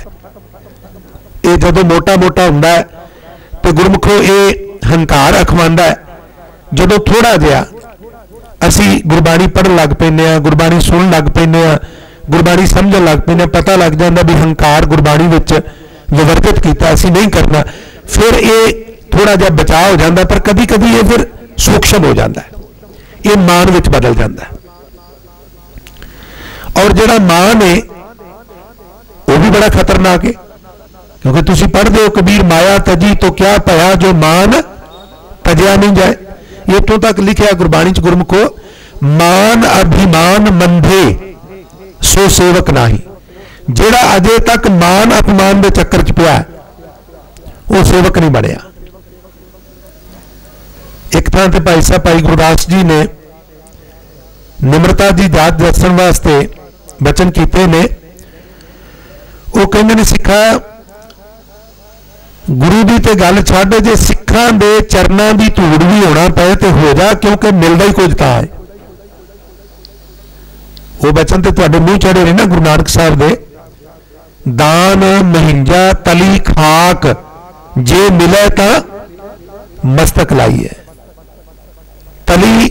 ਇਹ ਜਦੋਂ ਮੋਟਾ ਮੋਟਾ ਹੁੰਦਾ ਹੈ ਤੇ ਗੁਰਮੁਖੋ ਇਹ ਹੰਕਾਰ ਅਖਵਾਂਦਾ ਹੈ, ਜਦੋਂ ਥੋੜਾ ਜਿਹਾ ਅਸੀਂ ਗੁਰਬਾਣੀ ਪੜ੍ਹਨ ਲੱਗ ਪੈਂਦੇ ਆ ਗੁਰਬਾਣੀ ਸੁਣਨ ਲੱਗ ਪੈਂਦੇ ਆ ਗੁਰਬਾਣੀ ਸਮਝਣ ਲੱਗ ਪੈਂਦੇ ਪਤਾ ਲੱਗ ਜਾਂਦਾ ਵੀ ਹੰਕਾਰ ਗੁਰਬਾਣੀ ਵਿੱਚ ਵਿਵਰਤਿਤ ਕੀਤਾ, ਅਸੀਂ ਨਹੀਂ ਕਰਨਾ। ਫਿਰ ਇਹ ਥੋੜਾ ਜਿਹਾ ਬਚਾਅ ਹੋ ਜਾਂਦਾ, ਪਰ ਕਦੀ ਕਦੀ ਇਹ ਫਿਰ ਸੂਖਸ਼ਮ ਹੋ ਜਾਂਦਾ ਹੈ। ਇਹ ਮਾਨ ਵਿੱਚ ਬਦਲ ਜਾਂਦਾ ਔਰ ਜਿਹੜਾ ਮਾਨ ਹੈ ਉਹ ਵੀ ਬੜਾ ਖਤਰਨਾਕ ਹੈ ਕਿਉਂਕਿ ਤੁਸੀਂ ਪੜ੍ਹਦੇ ਹੋ, ਕਬੀਰ ਮਾਇਆ ਤਜੀ ਤੋਂ ਕਿਆ ਭਇਆ ਜੋ ਮਾਨ ਤਜਿਆ ਨਹੀਂ ਜਾਏ। ਇਤੋਂ ਤੱਕ ਲਿਖਿਆ ਗੁਰਬਾਣੀ ਚ ਗੁਰਮੁਖੋ, ਮਾਨ ਅਭਿਮਾਨ ਮੰਧੇ ਸੋ ਸੇਵਕ ਨਹੀਂ। ਜਿਹੜਾ ਅਜੇ ਤੱਕ ਮਾਨ ਅਪਮਾਨ ਦੇ ਚੱਕਰ ਚ ਪਿਆ, ਉਹ ਸੇਵਕ ਨਹੀਂ ਬਣਿਆ। ਇੱਕ ਥਾਂ ਤੇ ਭਾਈ ਸਾਹਿਬ, ਭਾਈ ਗੁਰਦਾਸ ਜੀ ਨੇ ਨਿਮਰਤਾ ਦੀ ਜਾਤ ਦੱਸਣ ਵਾਸਤੇ ਬਚਨ ਕੀਤੇ ਨੇ। ਉਹ ਕਹਿੰਦੇ ਨੇ, ਸਿੱਖਾ, ਗੁਰੂ ਦੀ ਤੇ ਗੱਲ ਛੱਡ, ਜੇ ਸਿੱਖਾਂ ਦੇ ਚਰਨਾਂ ਦੀ ਧੂੜ ਵੀ ਹੋਣਾ ਪਏ ਤੇ ਹੋ ਜਾ, ਕਿਉਂਕਿ ਮਿਲਦਾ ਹੀ ਕੁਝ ਤਾਂ ਹੈ। ਉਹ ਬਚਨ ਤੇ ਤੁਹਾਡੇ ਮੂੰਹ ਚੜੇ ਨੇ ਨਾ ਗੁਰੂ ਨਾਨਕ ਸਾਹਿਬ ਦੇ। ਦਾਨ ਮਹਿੰਜਾ ਤਲੀ, ਖਾਕ, ਜੇ ਮਿਲੇ ਤਾਂ ਮਸਤਕ ਲਾਈਏ। ਤਲੀ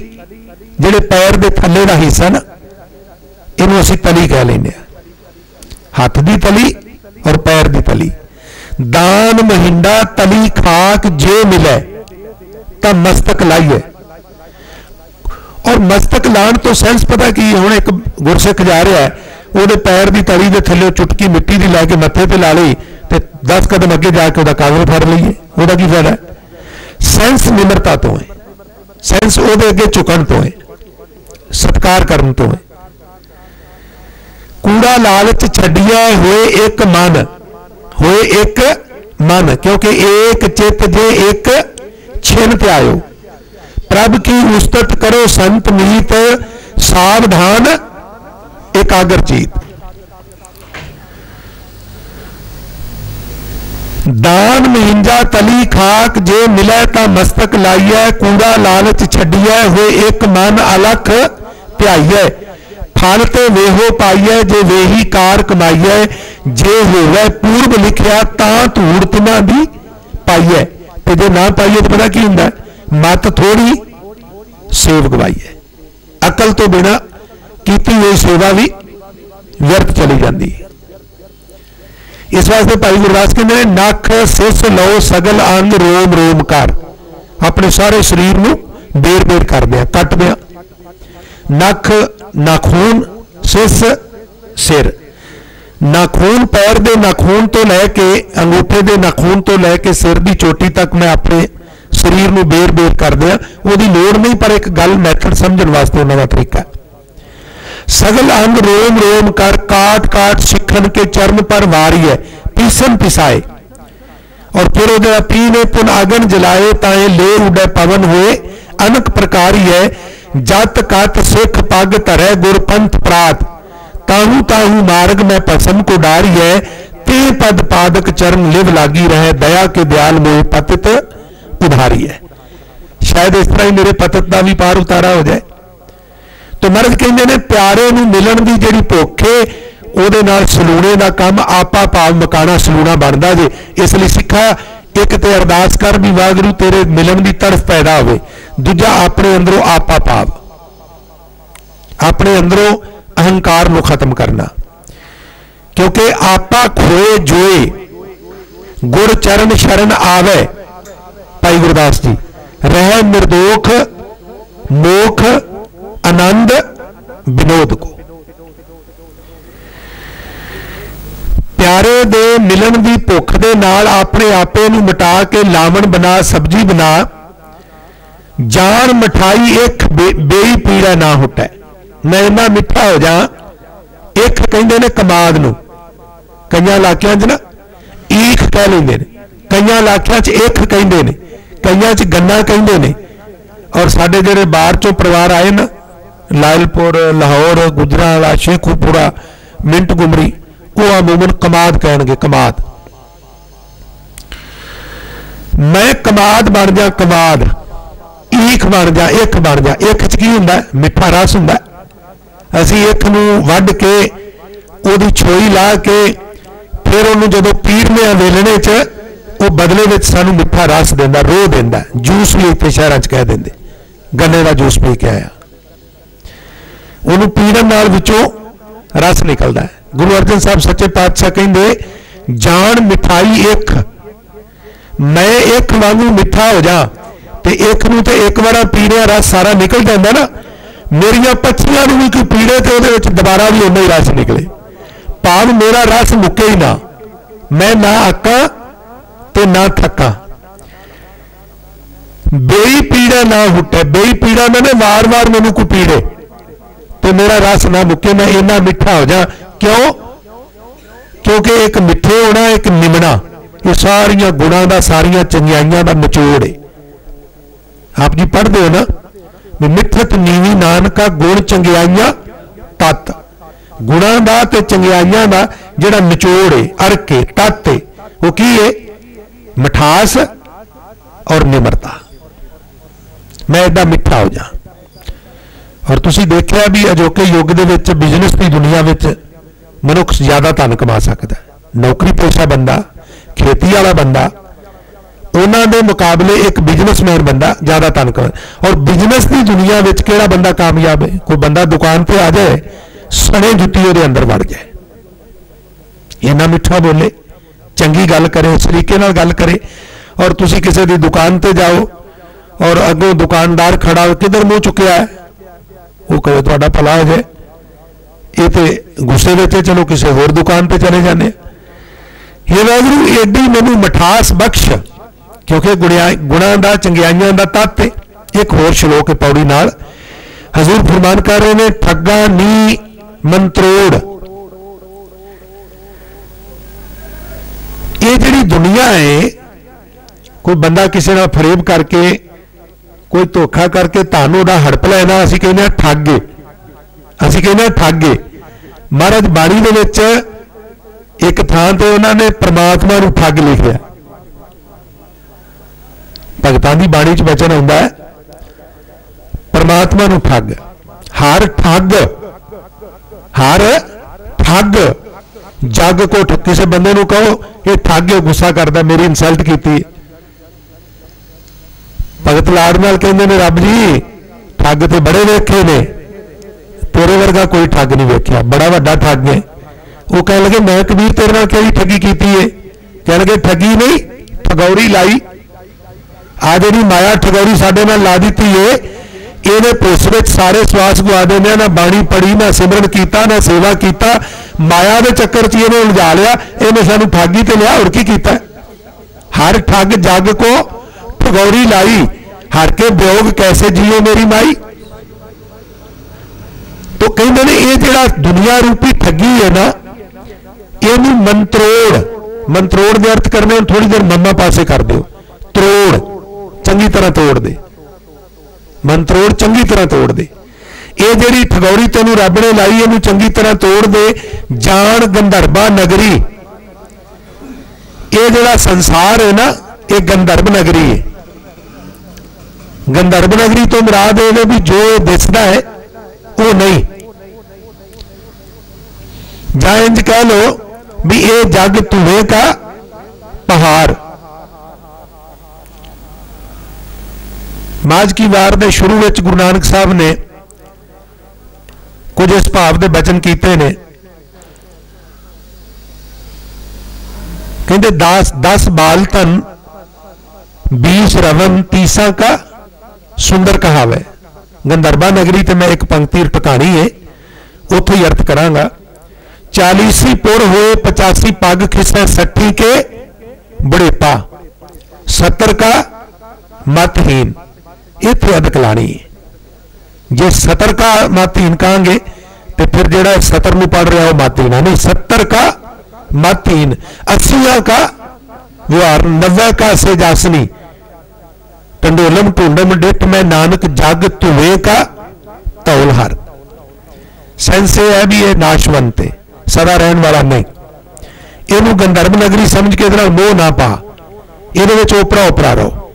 ਜਿਹੜੇ ਪੈਰ ਦੇ ਥੱਲੇ ਦਾ ਹਿੱਸਾ ਨਾ, ਇਹਨੂੰ ਅਸੀਂ ਤਲੀ ਕਹਿ ਲੈਂਦੇ ਆ ਹੱਥ ਦੀ ਤਲੀ ਔਰ ਪੈਰ ਦੀ ਤਲੀ। ਦਾਨ ਮਹਿੰਦਾ ਤਲੀ ਖਾਕ ਜੇ ਮਿਲੇ, ਤਾਂ ਮਸਤਕ ਲਾਈਏ ਔਰ ਮਸਤਕ ਲਾਣ ਤੋਂ ਸੈਂਸ ਪਤਾ ਕੀ ਹੁਣ ਇੱਕ ਗੁਰਸਿੱਖ ਜਾ ਰਿਹਾ ਹੈ, ਉਹਦੇ ਪੈਰ ਦੀ ਤਲੀ ਦੇ ਥੱਲੇ ਚੁਟਕੀ ਮਿੱਟੀ ਦੀ ਲੈ ਕੇ ਮੱਥੇ ਤੇ ਲਾ ਲਈ ਤੇ 10 ਕਦਮ ਅੱਗੇ ਜਾ ਕੇ ਉਹਦਾ ਕਾਗਜ਼ ਫੜ ਲਈਏ। ਉਹਦਾ ਕੀ ਫਾਇਦਾ? ਸੈਂਸ ਨਿਮਰਤਾ ਤੋਂ ਹੈ। ਸੈਂਸ ਉਹਦੇ ਅੱਗੇ ਝੁਕਣ ਤੋਂ ਹੈ, ਸਤਕਾਰ ਕਰਨ ਤੋਂ ਹੈ। ਕੂੜਾ ਲਾਲਚ ਛੱਡਿਆ ਹੋਏ ਇੱਕ ਮਨ, ਹੋਏ ਇੱਕ ਮਨ, ਕਿਉਂਕਿ ਏਕ ਚਿੱਤ ਜੇ ਇੱਕ ਛਿਨ ਤੇ ਪ੍ਰਭ ਕੀ ਉਸਤਤ ਕਰੋ ਸੰਤ ਮੀਤ, ਸਾਵਧਾਨ, ਇਕਾਗਰ ਚੀਤ ਦਾਨ ਮਹਿੰਜਾ ਤਲੀ ਖਾਕ ਜੇ ਮਿਲੇ ਤਾਂ ਮਸਤਕ ਲਾਈਐ, ਕੂੜਾ ਲਾਲਚ ਛੱਡੀਐ, ਹੋਏ ਇੱਕ ਮਨ ਅਲਖ ਧਿਆਈਐ ਫਲ ਤੇ ਵੇਹੋ ਪਾਈਐ, ਜੇ ਵੇਹੀ ਕਾਰ ਕਮਾਈਐ, ਜੇ ਹੋਵੇ ਪੂਰਬ ਲਿਖਿਆ ਤਾਂ ਧੂੜ ਤਿਨਾਂ ਦੀ ਪਾਈਐ। ਤੇ ਜੇ ਨਾ ਪਾਈਏ ਤਾਂ ਪਤਾ ਕੀ ਹੁੰਦਾ? ਮਤ ਥੋੜੀ ਸੇਵ ਗਵਾਈਐ। ਅਕਲ ਤੋਂ ਬਿਨਾ ਕੀਤੀ ਹੋਈ ਸੇਵਾ ਵੀ ਵਿਅਰਥ ਚਲੀ ਜਾਂਦੀ। ਹੈ ਇਸ ਵਾਸਤੇ ਭਾਈ ਗੁਰਦਾਸ ਕਹਿੰਦੇ ਨੇ, ਨੱਖ, ਸਿਸ ਲਓ, ਸਗਲ ਅੰਗ ਰੋਮ ਰੋਮ ਕਰ। ਆਪਣੇ ਸਾਰੇ ਸਰੀਰ ਨੂੰ ਬੇਰ ਬੇਰ ਕਰਦੇ ਆ, ਕੱਟਦੇ ਆ। ਨੱਖ ਨਾਖੂਨ ਸਿਸ, ਸਿਰ। ਨਾਖੂਨ ਪੈਰ ਦੇ ਨਾਖੂਨ ਤੋਂ ਲੈ ਕੇ ਅੰਗੂਠੇ ਦੇ ਨਾਖੂਨ ਤੋਂ ਲੈ ਕੇ ਸਿਰ ਦੀ ਚੋਟੀ ਤੱਕ ਮੈਂ ਆਪਣੇ ਸਰੀਰ ਨੂੰ ਬੇਰ ਬੇਰ ਕਰਦੇ ਆ। ਉਹਦੀ ਲੋੜ ਨਹੀਂ, ਪਰ ਇੱਕ ਗੱਲ ਮੈਥਡ ਸਮਝਣ ਵਾਸਤੇ ਉਹਨਾਂ ਦਾ ਤਰੀਕਾ ਸਗਲ ਅੰਗ ਰੋਮ ਰੋਮ ਕਰ ਕਾਟ ਕਾਟ ਸਿੱਖਣ ਕੇ ਚਰਨ ਪਰ ਵਾਰੀ ਹੈ ਪੀਸਨ ਪਿਸਾਏ ਔਰ ਫਿਰ ਉਹਦਾ ਪੀਨੇ ਪੁਨ ਅਗਨ ਜਲਾਏ ਤਾਏ ਲੈ ਉਡੇ ਪਵਨ ਹੋਏ ਅਨਕ ਪ੍ਰਕਾਰੀ ਹੈ ਜਤ ਕਤ ਸਿੱਖ ਪੱਗ ਧਰੈ ਗੁਰਪੰਥ ਪ੍ਰਾਤ ਤਾਹੂ ਤਾਹੂ ਮਾਰਗ ਮੈਂ ਪਸਮ ਕੋ ਡਾਰੀਐ ਤੇ ਪਦ ਪਾਦਕ ਚਰਨ ਲਿਵ ਲਾਗੀ ਰਹੇ ਦਇਆ ਕੇ ਦਿਆਲ ਮੋਹ ਪਤਿਤ ਉਧਾਰੀ ਹੈ ਸ਼ਾਇਦ ਇਸ ਤਰ੍ਹਾਂ ਹੀ ਮੇਰੇ ਪਤਿਤ ਦਾ ਵੀ ਪਾਰ ਉਤਾਰਾ ਹੋ ਜਾਏ ਤੇ ਮਰਦ ਕਹਿੰਦੇ ਨੇ, ਪਿਆਰੇ ਨੂੰ ਮਿਲਣ ਦੀ ਜਿਹੜੀ ਭੁੱਖ ਏ, ਉਹਦੇ ਨਾਲ ਸਲੂਣੇ ਦਾ ਕੰਮ ਆਪਾ ਭਾਵ ਮਕਾਣਾ ਸਲੂਣਾ ਬਣਦਾ ਜੇ। ਇਸ ਲਈ ਸਿੱਖਾ, ਇੱਕ ਤੇ ਅਰਦਾਸ ਕਰ ਵੀ ਵਾਹਿਗੁਰੂ ਤੇਰੇ ਮਿਲਣ ਦੀ ਤਰਫ ਪੈਦਾ ਹੋਵੇ। ਦੂਜਾ, ਆਪਣੇ ਅੰਦਰੋਂ ਆਪਾ ਭਾਵ ਆਪਣੇ ਅੰਦਰੋਂ ਅਹੰਕਾਰ ਨੂੰ ਖਤਮ ਕਰਨਾ। ਕਿਉਂਕਿ ਆਪਾ ਖੋਏ ਜੋਏ, ਗੁਰ ਚਰਨ ਸ਼ਰਨ ਆਵੇ। ਭਾਈ ਗੁਰਦਾਸ ਜੀ, ਰਹਿ ਨਿਰਦੋਖ, ਮੋਖ ਆਨੰਦ ਵਿਨੋਦ ਕੋ ਪਿਆਰੇ ਦੇ ਮਿਲਣ ਦੀ ਭੁੱਖ ਦੇ ਨਾਲ ਆਪਣੇ ਆਪੇ ਨੂੰ ਮਿਟਾ ਕੇ ਲਾਵਣ ਬਣਾ, ਸਬਜੀ ਬਣਾ। ਜਾਨ ਮਠਾਈ ਇੱਕ ਬੇਈ ਪੀੜਾ ਨਾ ਹੁਟੈ। ਮੈਂ ਇੰਨਾ ਮਿੱਠਾ ਹੋ ਜਾ, ਇੱਕ ਕਹਿੰਦੇ ਨੇ ਕਮਾਦ ਨੂੰ। ਕਈਆਂ ਇਲਾਕਿਆਂ 'ਚ ਨਾ ਈਖ ਕਹਿ ਲੈਂਦੇ ਨੇ। ਕਈਆਂ ਇਲਾਕਿਆਂ 'ਚ ਇੱਕ ਕਹਿੰਦੇ ਨੇ। ਕਈਆਂ 'ਚ ਗੰਨਾ ਕਹਿੰਦੇ ਨੇ। ਔਰ ਸਾਡੇ ਜਿਹੜੇ ਬਾਹਰ ਚੋਂ ਪਰਿਵਾਰ ਆਏ ਨਾ ਲਾਇਲਪੁਰ, ਲਾਹੌਰ ਗੁਜਰਾਂ ਗੁਜਰਾਵਾਲਾ ਸ਼ੇਖੂਪੁਰਾ, ਮਿੰਟ ਗੁਮਰੀ, ਉਹ ਅਮੂਮਨ ਕਮਾਦ ਕਹਿਣਗੇ, ਕਮਾਦ। ਮੈਂ ਕਮਾਦ ਬਣ ਜਾ ਕਮਾਦ, ਈਖ ਬਣ ਜਾ ਇੱਕ ਬਣ ਜਾ ਇੱਕ ਚ ਕੀ ਹੁੰਦਾ? ਮਿੱਠਾ ਰਸ ਹੁੰਦਾ। ਅਸੀਂ ਇੱਕ ਨੂੰ ਵੱਢ ਕੇ, ਉਹਦੀ ਛੋਈ ਲਾ ਕੇ, ਫਿਰ ਉਹਨੂੰ ਜਦੋਂ ਪੀਰਨੇ ਆ ਵੇਲਣੇ 'ਚ, ਉਹ ਬਦਲੇ ਵਿੱਚ ਸਾਨੂੰ ਮਿੱਠਾ ਰਸ ਦਿੰਦਾ, ਰੋਹ ਦਿੰਦਾ। ਜੂਸ ਵੀ ਇੱਥੇ ਸ਼ਹਿਰਾਂ 'ਚ ਕਹਿ ਦਿੰਦੇ। ਗੰਨੇ ਦਾ ਜੂਸ ਪੀ ਕੇ ਆਇਆ। ਉਹਨੂੰ ਪੀੜਨ ਨਾਲ ਵਿੱਚੋਂ ਰਸ ਨਿਕਲਦਾ ਹੈ। ਗੁਰੂ ਅਰਜਨ ਸਾਹਿਬ ਸੱਚੇ ਪਾਤਸ਼ਾਹ ਕਹਿੰਦੇ, ਜਾਣ ਮਿਠਾਈ ਇੱਕ। ਮੈਂ ਇੱਕ ਵਾਂਗੂ ਮਿੱਠਾ ਹੋ ਜਾ ਤੇ ਇੱਕ ਨੂੰ ਤੇ ਇੱਕ ਵਾਰਾ ਪੀੜਿਆ ਰਸ ਸਾਰਾ ਨਿਕਲ ਜਾਂਦਾ ਨਾ। ਮੇਰੀਆਂ ਪੱਛੀਆਂ ਨੂੰ ਵੀ ਕੋਈ ਪੀੜੇ ਤੇ ਉਹਦੇ ਵਿੱਚ ਦੁਬਾਰਾ ਵੀ ਉਨਾ ਹੀ ਰਸ ਨਿਕਲੇ। ਭਾਵ ਮੇਰਾ ਰਸ ਮੁੱਕੇ ਹੀ ਨਾ। ਮੈਂ ਨਾ ਅੱਕਾ ਤੇ ਨਾ ਥੱਕਾਂ। ਬੇਈ ਪੀੜਾ ਨਾ ਹੁੱਟੇ। ਬੇਈ ਪੀੜਾ ਨੇ ਵਾਰ-ਵਾਰ ਮੈਨੂੰ ਕੋ ਪੀੜੇ। ਤੇ ਮੇਰਾ ਰਸ ਨਾ ਮੁੱਕੇ, ਮੈਂ ਇੰਨਾ ਮਿੱਠਾ ਹੋ ਜਾ। ਕਿਉਂ? ਕਿਉਂਕਿ ਇੱਕ ਮਿੱਠੇ ਹੋਣਾ, ਇੱਕ ਨਿਮਣਾ, ਇਹ ਸਾਰੀਆਂ ਗੁਣਾਂ ਦਾ, ਸਾਰੀਆਂ ਚੰਗਿਆਈਆਂ ਦਾ ਨਿਚੋੜ ਹੈ ਆਪ ਜੀ ਪੜ੍ਹਦੇ ਹੋ ਨਾ? ਵੀ ਮਿੱਠਤ ਨੀਵੀ ਨਾਨਕਾ ਗੁਣ ਚੰਗਿਆਈਆਂ ਤਤ। ਗੁਣਾਂ ਦਾ ਤੇ ਚੰਗਿਆਈਆਂ ਦਾ ਜਿਹੜਾ ਨਿਚੋੜ ਹੈ ਅਰਕ ਹੈ ਤਤ ਹੈ ਉਹ ਕੀ ਹੈ ਮਠਾਸ ਔਰ ਨਿਮਰਤਾ। ਮੈਂ ਇਦਾਂ ਮਿੱਠਾ ਹੋ ਜਾ। ਔਰ ਤੁਸੀਂ ਦੇਖਿਆ ਵੀ ਅਜੋਕੇ ਯੁੱਗ ਦੇ ਵਿੱਚ ਬਿਜ਼ਨਸ ਦੀ ਦੁਨੀਆ ਵਿੱਚ ਮਨੁੱਖ ਜ਼ਿਆਦਾ ਧਨ ਕਮਾ ਸਕਦਾ ਨੌਕਰੀ ਪੇਸ਼ਾ ਬੰਦਾ, ਖੇਤੀ ਵਾਲਾ ਬੰਦਾ, ਉਹਨਾਂ ਦੇ ਮੁਕਾਬਲੇ ਇੱਕ ਬਿਜ਼ਨਸਮੈਨ ਬੰਦਾ ਜ਼ਿਆਦਾ ਧਨ ਕਮਾ ਔਰ ਬਿਜ਼ਨਸ ਦੀ ਦੁਨੀਆ ਵਿੱਚ ਕਿਹੜਾ ਬੰਦਾ ਕਾਮਯਾਬ ਹੈ? ਕੋਈ ਬੰਦਾ ਦੁਕਾਨ ਤੇ ਆ ਜਾਏ, ਸਣੇ ਜੁੱਤੀ ਉਹਦੇ ਅੰਦਰ ਵੜ ਜਾਏ। ਇਹਨਾਂ ਮਿੱਠਾ ਬੋਲੇ, ਚੰਗੀ ਗੱਲ ਕਰੇ, ਉਸ ਤਰੀਕੇ ਨਾਲ ਗੱਲ ਕਰੇ। ਔਰ ਤੁਸੀਂ ਕਿਸੇ ਦੀ ਦੁਕਾਨ ਤੇ ਜਾਓ, ਔਰ ਅੱਗੋਂ ਦੁਕਾਨਦਾਰ ਖੜਾ ਕਿਧਰ ਮੂੰਹ ਚੁੱਕਿਆ ਹੈ? ਉਹ ਕਹੇ ਤੁਹਾਡਾ ਭਲਾ ਹੋ ਜਾਏ। ਇਹ ਤੇ ਗੁੱਸੇ ਵਿੱਚ ਚਲੋ ਕਿਸੇ ਹੋਰ ਦੁਕਾਨ ਤੇ ਚਲੇ ਜਾਂਦੇ। ਇਹ ਵਾਹਿਗੁਰੂ, ਏਡੀ ਮੈਨੂੰ ਮਠਾਸ ਬਖਸ਼, ਕਿਉਂਕਿ ਗੁਣਾ ਦਾ, ਚੰਗਿਆਈਆਂ ਦਾ ਤੱਤ ਇੱਕ ਹੋਰ ਸ਼ਲੋਕ ਹੈ ਪੌੜੀ ਨਾਲ। ਹਜ਼ੂਰ ਫਰਮਾਨ ਕਰ ਰਹੇ ਨੇ, ਠੱਗਾ ਨੀ ਮੰਤਰੋੜ। ਇਹ ਜਿਹੜੀ ਦੁਨੀਆ ਹੈ, ਕੋਈ ਬੰਦਾ ਕਿਸੇ ਨਾਲ ਫਰੇਬ ਕਰਕੇ ਕੋਈ ਧੋਖਾ ਕਰਕੇ ਤੁਹਾਨੂੰ ਉਹਦਾ ਹੜਪ ਲੈਣਾ ਅਸੀਂ ਕਹਿੰਦੇ ਆ ਠੱਗੇ ਅਸੀਂ ਕਹਿੰਦੇ ਆ ਠੱਗੇ ਮਹਾਰਾਜ ਬਾਣੀ ਦੇ ਵਿੱਚ ਇੱਕ ਥਾਂ ਤੇ ਉਹਨਾਂ ਨੇ ਪ੍ਰਮਾਤਮਾ ਨੂੰ ਠੱਗ ਲਿਖਿਆ। ਭਗਤਾਂ ਦੀ ਬਾਣੀ 'ਚ ਵਚਨ ਆਉਂਦਾ ਹੈ, ਪ੍ਰਮਾਤਮਾ ਨੂੰ ਠੱਗ। ਹਰ ਠੱਗ ਹਰ ਠੱਗ। ਜੱਗ ਕੋ ਕਿਸੇ ਬੰਦੇ ਨੂੰ ਕਹੋ, ਇਹ ਠੱਗ ਹੈ ਗੁੱਸਾ ਕਰਦਾ, ਮੇਰੀ ਇਨਸਲਟ ਕੀਤੀ ਭਗਤ ਲਾੜ ਨਾਲ ਕਹਿੰਦੇ ਨੇ, ਰੱਬ ਜੀ, ਠੱਗ ਤੇ ਬੜੇ ਵੇਖੇ ਨੇ। ਤੇਰੇ ਵਰਗਾ ਕੋਈ ਠੱਗ ਨਹੀਂ ਵੇਖਿਆ। ਬੜਾ ਵੱਡਾ ਠੱਗ ਹੈ। ਉਹ ਕਹਿਣ ਲੱਗੇ, ਮੈਂ ਕਬੀਰ ਤੇਰੇ ਨਾਲ ਕਿਹੜੀ ਠੱਗੀ ਕੀਤੀ ਏ? ਕਹਿਣ ਲੱਗੇ, ਠੱਗੀ ਨਹੀਂ, ਠਗੌਰੀ ਲਾਈ। ਆ ਜਿਹੜੀ ਮਾਇਆ ਠਗੌਰੀ ਸਾਡੇ ਨਾਲ ਲਾ ਦਿੱਤੀ ਏ, ਇਹਦੇ ਪੁੱਛ ਵਿੱਚ ਸਾਰੇ ਸਵਾਸ ਗਵਾ ਦਿੰਦੇ ਨਾ ਬਾਣੀ ਪੜੀ ਨਾ ਸਿਮਰਨ ਕੀਤਾ, ਨਾ ਸੇਵਾ ਕੀਤਾ। ਮਾਇਆ ਦੇ ਚੱਕਰ 'ਚ ਇਹਨੇ ਉਲਝਾ ਲਿਆ, ਇਹਨੇ ਸਾਨੂੰ ਠੱਗੀ ਤੇ ਲਿਆ, ਹੋਰ ਕੀ ਕੀਤਾ? ਹਰ ਠੱਗ ਜੱਗ ਕੋ ਠਗੌਰੀ ਲਾਈ। ਹਰ ਕੇ ਵਿਯੋਗ ਕੈਸੇ ਜੀਓ ਮੇਰੀ ਮਾਈ? ਤੋ ਕਹਿੰਦੇ ਨੇ, ਇਹ ਜਿਹੜਾ ਦੁਨੀਆ ਰੂਪੀ ਠੱਗੀ ਹੈ ਨਾ, ਇਹਨੂੰ ਮੰਤਰੋੜ। ਮੰਤਰੋੜ ਦੇ ਅਰਥ ਕਰਨੇ ਥੋੜੀ ਦੇਰ ਮੰਮਾ ਪਾਸੇ ਕਰ ਦਿਓ। ਤਰੋੜ, ਚੰਗੀ ਤਰ੍ਹਾਂ ਤੋੜ ਦੇ। ਮੰਤਰੋੜ ਚੰਗੀ ਤਰ੍ਹਾਂ ਤੋੜ ਦੇ। ਇਹ ਜਿਹੜੀ ਠਗੌਰੀ ਤੈਨੂੰ ਰੱਬ ਨੇ ਲਾਈ, ਇਹਨੂੰ ਚੰਗੀ ਤਰ੍ਹਾਂ ਤੋੜ ਦੇ। ਜਾਣ ਗੰਧਰਬਾ ਨਗਰੀ। ਇਹ ਜਿਹੜਾ ਸੰਸਾਰ ਹੈ ਨਾ, ਇਹ ਗੰਧਰਬ ਨਗਰੀ ਹੈ। ਗੰਧਰਵ ਨਗਰੀ ਤੋਂ ਮਰਾਦ ਇਹ ਵੀ ਜੋ ਦਿਸਦਾ ਹੈ, ਉਹ ਨਹੀਂ। ਜਾਂ ਇੰਜ ਕਹਿ ਲੋ ਵੀ ਇਹ ਜੱਗ ਧੂਏ ਦਾ ਪਹਾੜ। ਮਾਜ ਕੀ ਵਾਰ ਦੇ ਸ਼ੁਰੂ ਵਿੱਚ ਗੁਰੂ ਨਾਨਕ ਸਾਹਿਬ ਨੇ ਕੁਝ ਇਸ ਭਾਵ ਦੇ ਬਚਨ ਕੀਤੇ ਨੇ। ਕਹਿੰਦੇ 10 10 ਬਾਲ ਧਨ 20 ਰਵਨ ਤੀਸਾ ਕਾ ਸੁੰਦਰ ਕਹਾਵੇ ਗੰਦਰਬਾ ਨਗਰੀ ਤੇ ਮੈਂ ਇੱਕ ਪੰਕਤੀ ਟਿਕਾਣੀ ਹੈ ਉੱਥੇ ਹੀ ਅਰਥ ਕਰਾਂਗਾ 40 ਪੁਰ ਹੋਏ 85 ਪੱਗ ਖਿਸੈ 60 ਕੇ ਬੜੇਪਾ 70 ਕਾ ਮਤਹੀਨ ਇੱਥੇ ਅਦਕ ਲਾਣੀ ਜੇ 70 ਕਾ ਮਤਹੀਨ ਕਹਾਂਗੇ ਤੇ ਫਿਰ ਜਿਹੜਾ 70 ਨੂੰ ਪੜ ਰਿਹਾ ਉਹ ਮਤਹੀਨ ਨਹੀਂ 70 ਕਾ ਮਤਹੀਨ 80 ਕਾ ਵਿਹਾਰ 90 ਕਾ ਸੇ ਜਾਸਨੀ ਟੰਡੋਲਮ ਢੂੰਡਮ ਡਿਟ ਮੈਂ ਨਾਨਕ ਜਗ ਧੁਵੇ ਕਾ ਤੌਲ ਹਰ। ਸੈਂਸੇ ਹੈ ਵੀ ਇਹ ਨਾਸ਼ਵੰਤ ਹੈ, ਸਦਾ ਰਹਿਣ ਵਾਲਾ ਨਹੀਂ। ਇਹਨੂੰ ਗੰਧਰਵ ਨਗਰੀ ਸਮਝ ਕੇ ਇਹਦੇ ਨਾਲ ਮੋਹ ਨਾ ਪਾ। ਇਹਦੇ ਵਿੱਚ ਉਪਰਾ ਉਪਰਾ ਰਹੋ।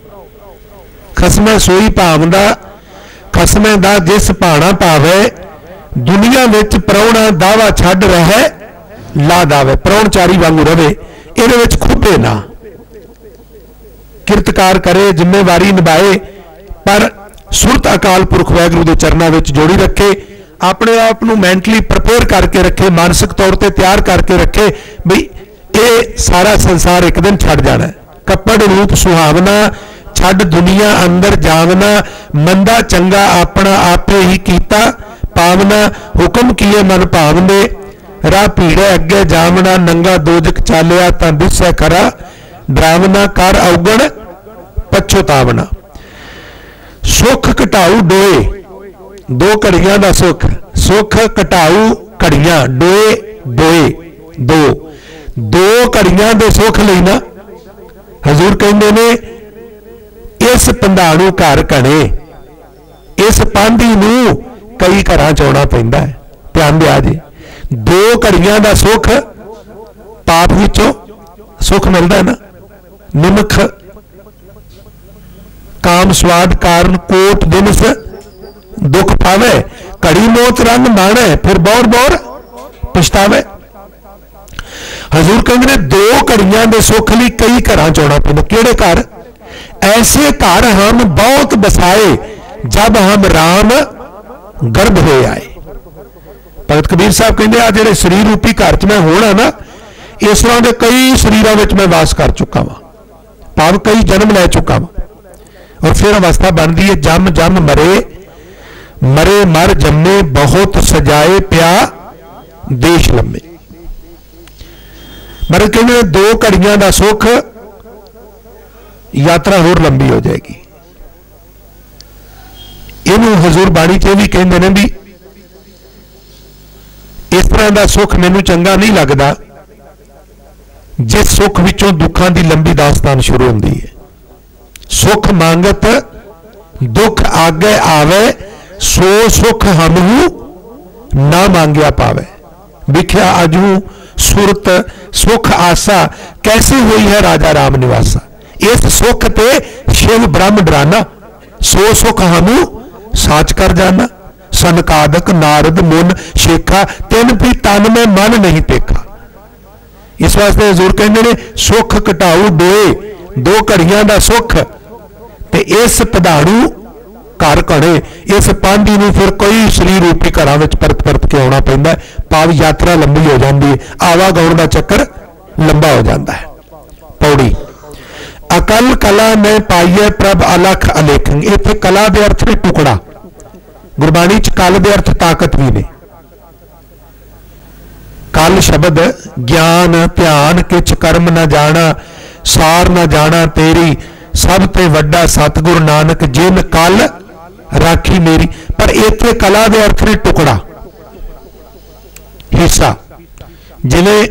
ਖਸਮੇ ਸੋਈ ਭਾਵਦਾ ਖਸਮੇ ਦਾ ਜਿਸ ਭਾਣਾ ਪਾਵੇ, ਦੁਨੀਆ ਵਿੱਚ ਪਰਉਣਾ ਦਾਵਾ ਛੱਡ ਰਹੇ, ਲਾ ਦਾਵੇ, ਪਰਉਣਚਾਰੀ ਵਾਂਗੂ ਰਵੇ ਇਹਦੇ ਵਿੱਚ ਖੁੱਬੇ ਨਾ। ਕਿਰਤਕਾਰ ਕਰੇ, ਜ਼ਿੰਮੇਵਾਰੀ ਨਿਭਾਏ, ਪਰ ਸੁਰਤ ਅਕਾਲ ਪੁਰਖ ਵੈਗਰੂ ਦੇ ਚਰਨਾਂ ਵਿੱਚ ਜੋੜੀ ਰੱਖੇ, ਆਪਣੇ ਆਪ ਨੂੰ ਮੈਂਟਲੀ ਪ੍ਰਪੇਅਰ ਕਰਕੇ ਰੱਖੇ, ਮਾਨਸਿਕ ਤੌਰ ਤੇ ਤਿਆਰ ਕਰਕੇ ਰੱਖੇ ਵੀ ਇਹ ਸਾਰਾ ਸੰਸਾਰ ਇੱਕ ਦਿਨ ਛੱਡ ਜਾਣਾ ਕੱਪੜ, ਰੂਪ ਸੁਹਾਵਨਾ ਛੱਡ ਦੁਨੀਆ ਅੰਦਰ ਜਾਵਨਾ ਮੰਦਾ, ਚੰਗਾ, ਆਪਣਾ ਆਪੇ ਹੀ ਕੀਤਾ, ਪਾਵਨਾ, ਹੁਕਮ ਕੀਏ ਮਨ ਭਾਵਨੇ? ਰਾਹ ਭੀੜੇ ਅੱਗੇ ਜਾਵਣਾ, ਨੰਗਾ, ਦੋਜਕ ਚਾਲਿਆ ਤਾਂ ਦਿਸੈ ਖਰਾ ਡਰਾਵਨਾ ਕਰ ਔਗਣ ਪਛੋਤਾਵਨਾ ਸੁਖ ਘਟਾਉ ਡੋਏ, ਦੋ ਘੜੀਆਂ ਦਾ ਸੁਖ। ਸੁਖ ਘਟਾਉ ਘੜੀਆਂ, ਡੋਏ ਡੋਏ, ਦੋ। ਦੋ ਘੜੀਆਂ ਦੇ ਸੁਖ ਲਈ ਨਾ, ਹਜ਼ੂਰ ਕਹਿੰਦੇ ਨੇ, ਇਸ ਪੰਧਾਣੂ ਘਰ ਘਣੇ, ਇਸ ਪਾਂਦੀ ਨੂੰ ਕਈ ਘਰਾਂ ਚ ਆਉਣਾ ਪੈਂਦਾ ਹੈ। ਧਿਆਨ ਦਿਆ ਜੀ। ਦੋ ਘੜੀਆਂ ਦਾ ਸੁਖ, ਪਾਪ ਵਿੱਚੋਂ ਸੁਖ ਮਿਲਦਾ ਨਾ। ਨਿਮਖ, ਕਾਮ ਸਵਾਦ ਕਾਰਨ ਕੋਟ ਦਿਨਸ ਦੁੱਖ ਪਾਵੇ, ਘੜੀ ਮੋਤ ਰੰਗ ਮਾਣੇ, ਫਿਰ ਬੌਰ ਬੌਰ ਪਛਤਾਵੇ। ਹਜ਼ੂਰ ਕਹਿੰਦੇ ਨੇ, ਦੋ ਘੜੀਆਂ ਦੇ ਸੁੱਖ ਲਈ ਕਈ ਘਰਾਂ ਚ ਆਉਣਾ ਪੈਂਦਾ। ਕਿਹੜੇ ਘਰ? ਐਸੇ ਘਰ ਹਮ ਬਹੁਤ ਬਸਾਏ ਜਦ ਹਮ ਰਾਮ ਗਰਭ ਹੋਏ ਆਏ। ਭਗਤ ਕਬੀਰ ਸਾਹਿਬ ਕਹਿੰਦੇ ਆ ਜਿਹੜੇ ਸਰੀਰ ਰੂਪੀ ਘਰ ਚ ਮੈਂ ਹੋਣਾ ਨਾ, ਇਸ ਤਰ੍ਹਾਂ ਦੇ ਕਈ ਸਰੀਰਾਂ ਵਿੱਚ ਮੈਂ ਵਾਸ ਕਰ ਚੁੱਕਾ ਵਾਂ। ਭਾਵ ਕਈ ਜਨਮ ਲੈ ਚੁੱਕਾ ਵਾ। ਔਰ ਫਿਰ ਅਵਸਥਾ ਬਣਦੀ ਹੈ, ਜੰਮ ਜੰਮ ਮਰੇ ਮਰੇ ਮਰ ਜੰਮੇ, ਬਹੁਤ ਸਜਾਏ ਪਿਆ ਦੇਸ਼ ਲੰਮੇ। ਮਰ ਕਹਿੰਦੇ ਦੋ ਘੜੀਆਂ ਦਾ ਸੁੱਖ, ਯਾਤਰਾ ਹੋਰ ਲੰਬੀ ਹੋ ਜਾਏਗੀ। ਇਹਨੂੰ ਹਜ਼ੂਰ ਬਾਣੀ 'ਚ ਵੀ ਕਹਿੰਦੇ ਨੇ ਵੀ, ਇਸ ਤਰ੍ਹਾਂ ਦਾ ਸੁੱਖ ਮੈਨੂੰ ਚੰਗਾ ਨਹੀਂ ਲੱਗਦਾ। ਜਿਸ ਸੁੱਖ ਵਿੱਚੋਂ ਦੁੱਖਾਂ ਦੀ ਲੰਬੀ ਦਾਸਤਾਨ ਸ਼ੁਰੂ ਹੁੰਦੀ ਹੈ। ਸੁਖ ਮੰਗਤ, ਦੁੱਖ ਆਗੇ ਆਵੇ, ਸੋ ਸੁਖ ਹਮਹੂ ਨਾ ਮੰਗਿਆ ਪਾਵੇ। ਵਿਖਿਆ ਅਜੂ ਸੁਰਤ, ਸੁਖ ਆਸਾ ਕੈਸੀ ਹੋਈ ਹੈ ਰਾਜਾ ਰਾਮ ਨਿਵਾਸਾ ਇਸ ਸੁਖ ਤੇ ਸ਼ਿਵ ਬ੍ਰਹਮ ਡਰਾਨਾ। ਸੋ ਸੁਖ ਹਮੂ ਸਾਚ ਕਰ ਜਾਣਾ ਸੰਕਾਦਕ ਨਾਰਦ ਮੁਨ ਸ਼ੇਖਾ, ਤਿੰਨ ਵੀ ਤਨ ਮੈਂ ਮਨ ਨਹੀਂ ਟੇਕਾ। ਇਸ ਵਾਸਤੇ ਹਜ਼ੂਰ ਕਹਿੰਦੇ ਨੇ, ਸੁਖ ਘਟਾਉ ਦੋਏ ਦੋ ਘੜੀਆਂ ਦਾ ਸੁਖ। ਤੇ ਇਸ ਪਧਾੜੂ ਘਰ ਘੜੇ। ਇਸ ਪਾਂਡੀ ਨੂੰ ਫਿਰ ਕੋਈ ਸਰੀਰ ਰੂਪੀ ਘਰਾਂ ਵਿੱਚ ਪਰਤ ਪਰਤ ਕੇ ਆਉਣਾ ਪੈਂਦਾ ਪਾਵ ਯਾਤਰਾ ਲੰਬੀ ਹੋ ਜਾਂਦੀ ਹੈ। ਆਵਾ ਗਾਉਣ ਦਾ ਚੱਕਰ ਲੰਬਾ ਹੋ ਜਾਂਦਾ ਹੈ। ਪੌੜੀ। ਅਕਲ ਕਲਾ ਮੈਂ ਪਾਈਏ ਪ੍ਰਭ ਅਲਖ ਅਲੇਖੰ। ਇੱਥੇ ਕਲਾ ਦੇ ਅਰਥ ਨੇ ਟੁਕੜਾ। ਗੁਰਬਾਣੀ ਚ ਕਲ ਦੇ ਅਰਥ ਤਾਕਤ ਵੀ ਨੇ। ਕਲ ਸ਼ਬਦ, ਗਿਆਨ, ਧਿਆਨ, ਕਿਛ ਕਰਮ ਨਾ ਜਾਣਾ, ਸਾਰ ਨਾ ਜਾਣਾ ਤੇਰੀ, ਸਭ ਤੇ ਵੱਡਾ ਸਤਗੁਰ ਨਾਨਕ ਜਿਨ ਕਲ ਰਾਖੀ ਮੇਰੀ। ਪਰ ਇੱਥੇ ਕਲਾ ਦੇ ਅਰਥ ਨੇ ਟੁਕੜਾ, ਹਿੱਸਾ। ਜਿਵੇਂ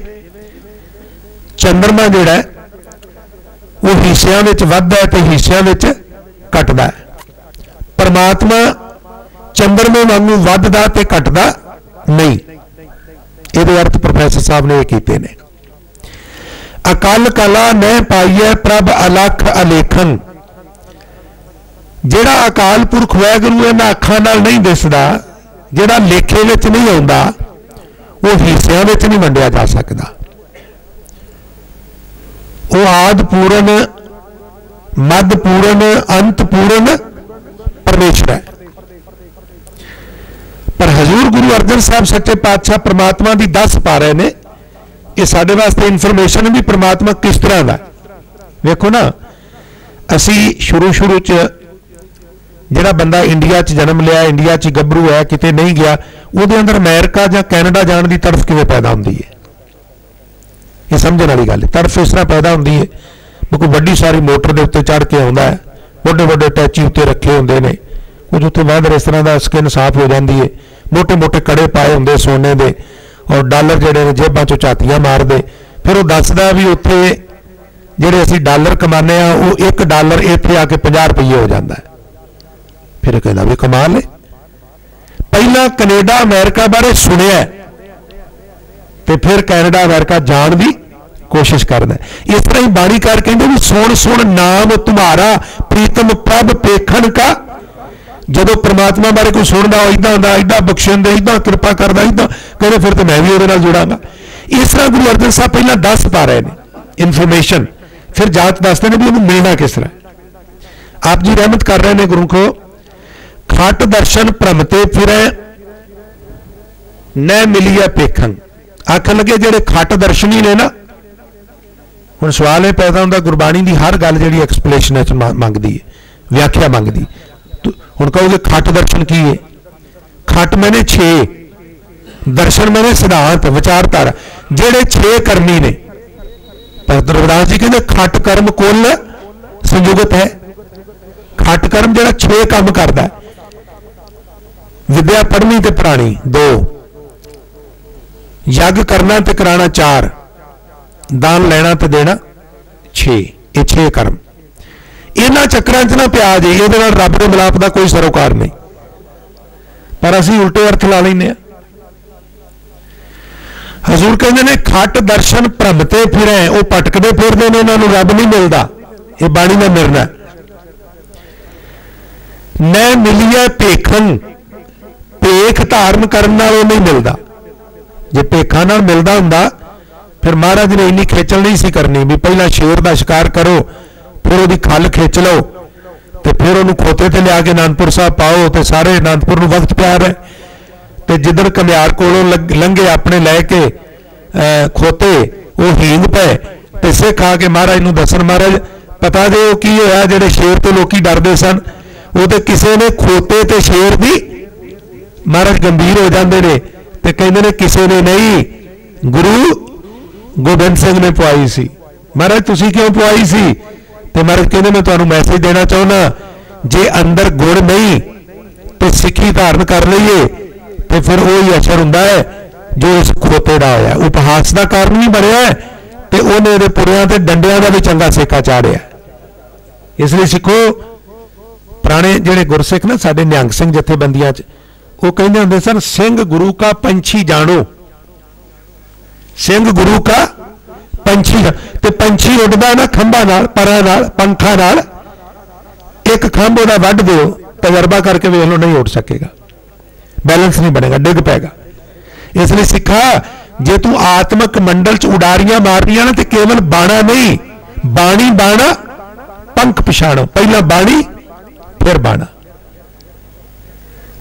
ਚੰਦਰਮਾ ਜਿਹੜਾ ਉਹ ਹਿੱਸਿਆਂ ਵਿੱਚ ਵੱਧਦਾ ਤੇ ਹਿੱਸਿਆਂ ਵਿੱਚ ਘਟਦਾ ਪਰਮਾਤਮਾ ਚੰਦਰਮੇ ਵਾਂਗੂ ਵੱਧਦਾ ਤੇ ਘਟਦਾ ਨਹੀਂ। ਇਹਦੇ ਅਰਥ ਪ੍ਰੋਫੈਸਰ ਸਾਹਿਬ ਨੇ ਇਹ ਕੀਤੇ ਨੇ। ਅਕਲ ਕਲਾ ਨਹਿ ਪਾਈਏ ਪ੍ਰਭ ਅਲਖ ਅਲੇਖਨ। ਜਿਹੜਾ ਅਕਾਲ ਪੁਰਖ ਵੈਗਰੂ ਇਹਨਾਂ ਅੱਖਾਂ ਨਾਲ ਨਹੀਂ ਦਿਸਦਾ, ਜਿਹੜਾ ਲੇਖੇ ਵਿੱਚ ਨਹੀਂ ਆਉਂਦਾ, ਉਹ ਹਿੱਸਿਆਂ ਵਿੱਚ ਨਹੀਂ ਵੰਡਿਆ ਜਾ ਸਕਦਾ। ਉਹ ਆਦ ਪੂਰਨ, ਮੱਧ ਪੂਰਨ, ਅੰਤ ਪੂਰਨ ਪਰਦੇਸ਼ ਹੈ। ਪਰ ਹਜ਼ੂਰ ਗੁਰੂ ਅਰਜਨ ਸਾਹਿਬ ਸੱਚੇ ਪਾਤਸ਼ਾਹ ਪ੍ਰਮਾਤਮਾ ਦੀ ਦੱਸ ਪਾ ਰਹੇ ਨੇ ਇਹ ਸਾਡੇ ਵਾਸਤੇ ਇਨਫੋਰਮੇਸ਼ਨ ਵੀ ਪ੍ਰਮਾਤਮਾ ਕਿਸ ਤਰ੍ਹਾਂ ਦਾ ਵੇਖੋ ਨਾ, ਅਸੀਂ ਸ਼ੁਰੂ ਸ਼ੁਰੂ ਚ ਜਿਹੜਾ ਬੰਦਾ ਇੰਡੀਆ 'ਚ ਜਨਮ ਲਿਆ ਇੰਡੀਆ 'ਚ ਗੱਭਰੂ ਹੈ, ਕਿਤੇ ਨਹੀਂ ਗਿਆ, ਉਹਦੇ ਅੰਦਰ ਅਮਰੀਕਾ ਜਾਂ ਕੈਨੇਡਾ ਜਾਣ ਦੀ ਤੜਫ ਕਿਵੇਂ ਪੈਦਾ ਹੁੰਦੀ ਹੈ? ਇਹ ਸਮਝਣ ਵਾਲੀ ਗੱਲ ਹੈ। ਤੜਫ ਇਸ ਤਰ੍ਹਾਂ ਪੈਦਾ ਹੁੰਦੀ ਹੈ ਕੋਈ ਵੱਡੀ ਸਾਰੀ ਮੋਟਰ ਦੇ ਉੱਤੇ ਚੜ ਕੇ ਆਉਂਦਾ ਹੈ, ਵੱਡੇ ਵੱਡੇ ਟੈਚੀ ਉੱਤੇ ਰੱਖੇ ਹੁੰਦੇ ਨੇ, ਕੁਝ ਉੱਤੇ ਬਾਅਦ ਇਸ ਤਰ੍ਹਾਂ ਦਾ ਸਕਿਨ ਸਾਫ਼ ਹੋ ਜਾਂਦੀ ਹੈ। ਮੋٹے-ਮੋٹੇ ਕੜੇ ਪਾਏ ਹੁੰਦੇ ਸੋਨੇ ਦੇ ਔਰ ਡਾਲਰ ਜਿਹੜੇ ਨੇ ਜੇਬਾਂ ਚੋਂ ਝਾਤੀਆਂ ਮਾਰਦੇ। ਫਿਰ ਉਹ ਦੱਸਦਾ ਵੀ ਉੱਥੇ ਜਿਹੜੇ ਅਸੀਂ ਡਾਲਰ ਕਮਾਉਂਦੇ ਆ ਉਹ 1 ਡਾਲਰ ਇੱਥੇ ਆ ਕੇ 50 ਰੁਪਏ ਹੋ ਜਾਂਦਾ ਹੈ। ਫਿਰ ਕਹਿੰਦਾ ਵੀ ਕਮਾਲ ਹੈ ਪਹਿਲਾਂ ਕੈਨੇਡਾ, ਅਮਰੀਕਾ ਬਾਰੇ ਸੁਣਿਆ ਤੇ ਫਿਰ ਕੈਨੇਡਾ, ਅਮਰੀਕਾ ਜਾਣ ਦੀ ਕੋਸ਼ਿਸ਼ ਕਰਦਾ ਇਸ ਤਰ੍ਹਾਂ ਹੀ ਬਾਣੀ ਕਰ ਕਹਿੰਦੇ ਵੀ ਸੁਣ ਸੁਣ ਨਾਮ ਤੁਹਾਰਾ, ਪ੍ਰੀਤਮ ਪ੍ਰਭ ਪੇਖਣ ਕਾ ਜਦੋਂ ਪ੍ਰਮਾਤਮਾ ਬਾਰੇ ਕੋਈ ਸੁਣਦਾ ਉਹ ਇਦਾਂ ਹੁੰਦਾ ਇਦਾਂ ਬਖਸ਼ਣ ਦੇ ਇਦਾਂ ਕਿਰਪਾ ਕਰਦਾ ਇਦਾਂ ਕਹਿੰਦੇ ਫਿਰ ਤਾਂ ਮੈਂ ਵੀ ਉਹਦੇ ਨਾਲ ਜੁੜਾਂਗਾ। ਇਸ ਤਰ੍ਹਾਂ ਗੁਰੂ ਅਰਜਨ ਸਾਹਿਬ ਪਹਿਲਾਂ ਦੱਸ ਪਾ ਰਹੇ ਨੇ ਇਨਫੋਰਮੇਸ਼ਨ ਫਿਰ ਜਾਂਚ ਦੱਸਦੇ ਨੇ ਵੀ ਉਹਨੂੰ ਮਿਲਣਾ ਕਿਸ ਤਰ੍ਹਾਂ। ਆਪ ਜੀ ਰਹਿਮਤ ਕਰ ਰਹੇ ਨੇ ਗੁਰੂ ਕੋ, ਖਟ ਦਰਸ਼ਨ ਭ੍ਰਮਤੇ ਫਿਰੈ ਨੈ ਮਿਲਿਆ ਪੇਖਣ ਆਖਣ ਲੱਗੇ ਜਿਹੜੇ ਖਟ ਦਰਸ਼ਨੀ ਨੇ ਨਾ, ਹੁਣ ਸਵਾਲ ਇਹ ਪੈਦਾ ਹੁੰਦਾ ਗੁਰਬਾਣੀ ਦੀ ਹਰ ਗੱਲ ਜਿਹੜੀ ਐਕਸਪਲੇਨੇਸ਼ਨ ਮੰਗਦੀ ਹੈ, ਵਿਆਖਿਆ ਮੰਗਦੀ ਹੁਣ ਕਹੋਗੇ ਖੱਟ ਦਰਸ਼ਨ ਕੀ ਹੈ ਖੱਟ ਮੈਨੇ 6 ਦਰਸ਼ਨ ਮੈਨੇ ਸਿਧਾਂਤ, ਵਿਚਾਰਧਾਰਾ। ਜਿਹੜੇ 6 ਕਰਮੀ ਨੇ। ਭਗਤ ਰਵਿਦਾਸ ਜੀ ਕਹਿੰਦੇ ਖੱਟ ਕਰਮ ਕੁੱਲ ਸੰਯੁਗਤ ਹੈ। ਖੱਟ ਕਰਮ ਜਿਹੜਾ 6 ਕੰਮ ਕਰਦਾ ਵਿਦਿਆ ਪੜ੍ਹਨੀ ਤੇ ਪੜਾਣੀ 2 ਯੱਗ ਕਰਨਾ ਤੇ ਕਰਾਣਾ 4 ਦਾਨ ਲੈਣਾ ਤੇ ਦੇਣਾ 6 ਇਹ 6 ਕਰਮ। ਇਹਨਾਂ ਚੱਕਰਾਂ 'ਚ ਨਾ ਪਿਆ ਜੇ ਇਹਦੇ ਨਾਲ ਰੱਬ ਦੇ ਮਿਲਾਪ ਦਾ ਕੋਈ ਸਰੋਕਾਰ ਨਹੀਂ। ਪਰ ਅਸੀਂ ਉਲਟੇ ਅਰਥ ਲਾ ਲੈਨੇ ਆ ਹਜ਼ੂਰ ਕਹਿੰਦੇ ਨੇ, ਖੱਟ ਦਰਸ਼ਨ ਭ੍ਰਮਤੇ ਫਿਰੇ। ਉਹ ਪਟਕਦੇ ਫਿਰਦੇ ਨੇ, ਇਹਨਾਂ ਨੂੰ ਰੱਬ ਨਹੀਂ ਮਿਲਦਾ। ਇਹ ਬਾਣੀ ਦਾ ਮਿਰਨਾ ਮੈਂ ਮਿਲਿਆ ਭੇਖਨ ਭੇਖ ਧਾਰਨ ਕਰਨ ਨਾਲ ਉਹ ਨਹੀਂ ਮਿਲਦਾ। ਜੇ ਭੇਖਾਂ ਨਾਲ ਮਿਲਦਾ ਹੁੰਦਾ, ਫਿਰ ਮਹਾਰਾਜ ਨੇ ਇੰਨੀ ਖੇਚਲ ਨਹੀਂ ਸੀ ਕਰਨੀ ਵੀ ਪਹਿਲਾਂ ਸ਼ੇਰ ਦਾ ਸ਼ਿਕਾਰ ਕਰੋ ਫਿਰ ਉਹਦੀ ਖੱਲ ਖਿੱਚ ਲਓ ਤੇ ਫਿਰ ਉਹਨੂੰ ਖੋਤੇ ਤੇ ਲਿਆ ਕੇ ਅਨੰਦਪੁਰ ਸਾਹਿਬ ਪਾਓ ਤੇ ਸਾਰੇ ਅਨੰਦਪੁਰ ਨੂੰ ਵਕਤ ਪਿਆਰ ਹੈ। ਤੇ ਜਿੱਧਰ ਕਮਿਆਰ ਕੋਲੋਂ ਲੰਘੇ ਆਪਣੇ ਲੈ ਕੇ ਖੋਤੇ, ਉਹ ਹੀਂਗ ਪਏ ਤੇ ਸਿੱਖ ਆ ਕੇ ਮਹਾਰਾਜ ਨੂੰ ਦੱਸਣ ਮਹਾਰਾਜ, ਪਤਾ ਦੇ ਉਹ ਕੀ ਹੋਇਆ, ਜਿਹੜੇ ਸ਼ੇਰ ਤੋਂ ਲੋਕੀ ਡਰਦੇ ਸਨ ਉਹ ਤੇ ਕਿਸੇ ਨੇ ਖੋਤੇ ਤੇ ਸ਼ੇਰ ਦੀ ਮਹਾਰਾਜ ਗੰਭੀਰ ਹੋ ਜਾਂਦੇ ਨੇ ਤੇ ਕਹਿੰਦੇ ਨੇ ਕਿਸੇ ਨੇ ਨਹੀਂ, ਗੁਰੂ ਗੋਬਿੰਦ ਸਿੰਘ ਨੇ ਪਵਾਈ ਸੀ। ਮਹਾਰਾਜ, ਤੁਸੀਂ ਕਿਉਂ ਪਵਾਈ ਸੀ? ਤੇ ਮਹਾਰਾਜ ਕਹਿੰਦੇ ਮੈਂ ਤੁਹਾਨੂੰ ਮੈਸੇਜ ਦੇਣਾ ਚਾਹੁੰਦਾ, ਜੇ ਅੰਦਰ ਗੁਣ ਨਹੀਂ, ਤੇ ਸਿੱਖੀ ਧਾਰਨ ਕਰ ਲਈਏ, ਤੇ ਫਿਰ ਉਹ ਹੀ ਅਸਰ ਹੁੰਦਾ ਹੈ, ਜੋ ਇਸ ਖੋਤੇ ਦਾ ਹੋਇਆ। ਉਪਹਾਸ ਦਾ ਕਾਰਨ ਨਹੀਂ ਬਣਿਆ ਤੇ ਉਹਨੇ ਉਹਦੇ ਪੁਰਿਆਂ ਤੇ ਡੰਡਿਆਂ ਦਾ ਵੀ ਚੰਗਾ ਸੇਕਾ ਚਾੜਿਆ। ਇਸ ਲਈ ਸਿੱਖੋ, ਪੁਰਾਣੇ ਜਿਹੜੇ ਗੁਰਸਿੱਖ ਨਾ, ਸਾਡੇ ਨਿਹੰਗ ਸਿੰਘ ਜਥੇਬੰਦੀਆਂ 'ਚ, ਉਹ ਕਹਿੰਦੇ ਹੁੰਦੇ ਸਨ, ਸਿੰਘ ਗੁਰੂ ਕਾ ਪੰਛੀ ਜਾਣੋ। ਸਿੰਘ ਗੁਰੂ ਕਾ ਪੰਛੀ ਤੇ ਪੰਛੀ ਉੱਡਦਾ ਨਾ ਖੰਭਾਂ ਨਾਲ, ਪਰਾਂ ਨਾਲ, ਪੰਖਾਂ ਨਾਲ। ਇੱਕ ਖੰਭ ਉਹਦਾ ਵੱਢ ਦਿਓ, ਤਜਰਬਾ ਕਰਕੇ ਵੇਖ ਲਓ, ਨਹੀਂ ਉੱਡ ਸਕੇਗਾ। ਬੈਲੈਂਸ ਨਹੀਂ ਬਣੇਗਾ, ਡਿੱਗ ਪੈਗਾ ਇਸ ਲਈ ਸਿੱਖਾ, ਜੇ ਤੂੰ ਆਤਮਿਕ ਮੰਡਲ ਚ ਉਡਾਰੀਆਂ ਮਾਰਨੀਆਂ ਨਾ ਤੇ ਕੇਵਲ ਬਾਣਾ ਨਹੀਂ, ਬਾਣੀ ਬਾਣਾ, ਪੰਖ ਪਛਾਣੋ। ਪਹਿਲਾਂ ਬਾਣੀ, ਫਿਰ ਬਾਣਾ।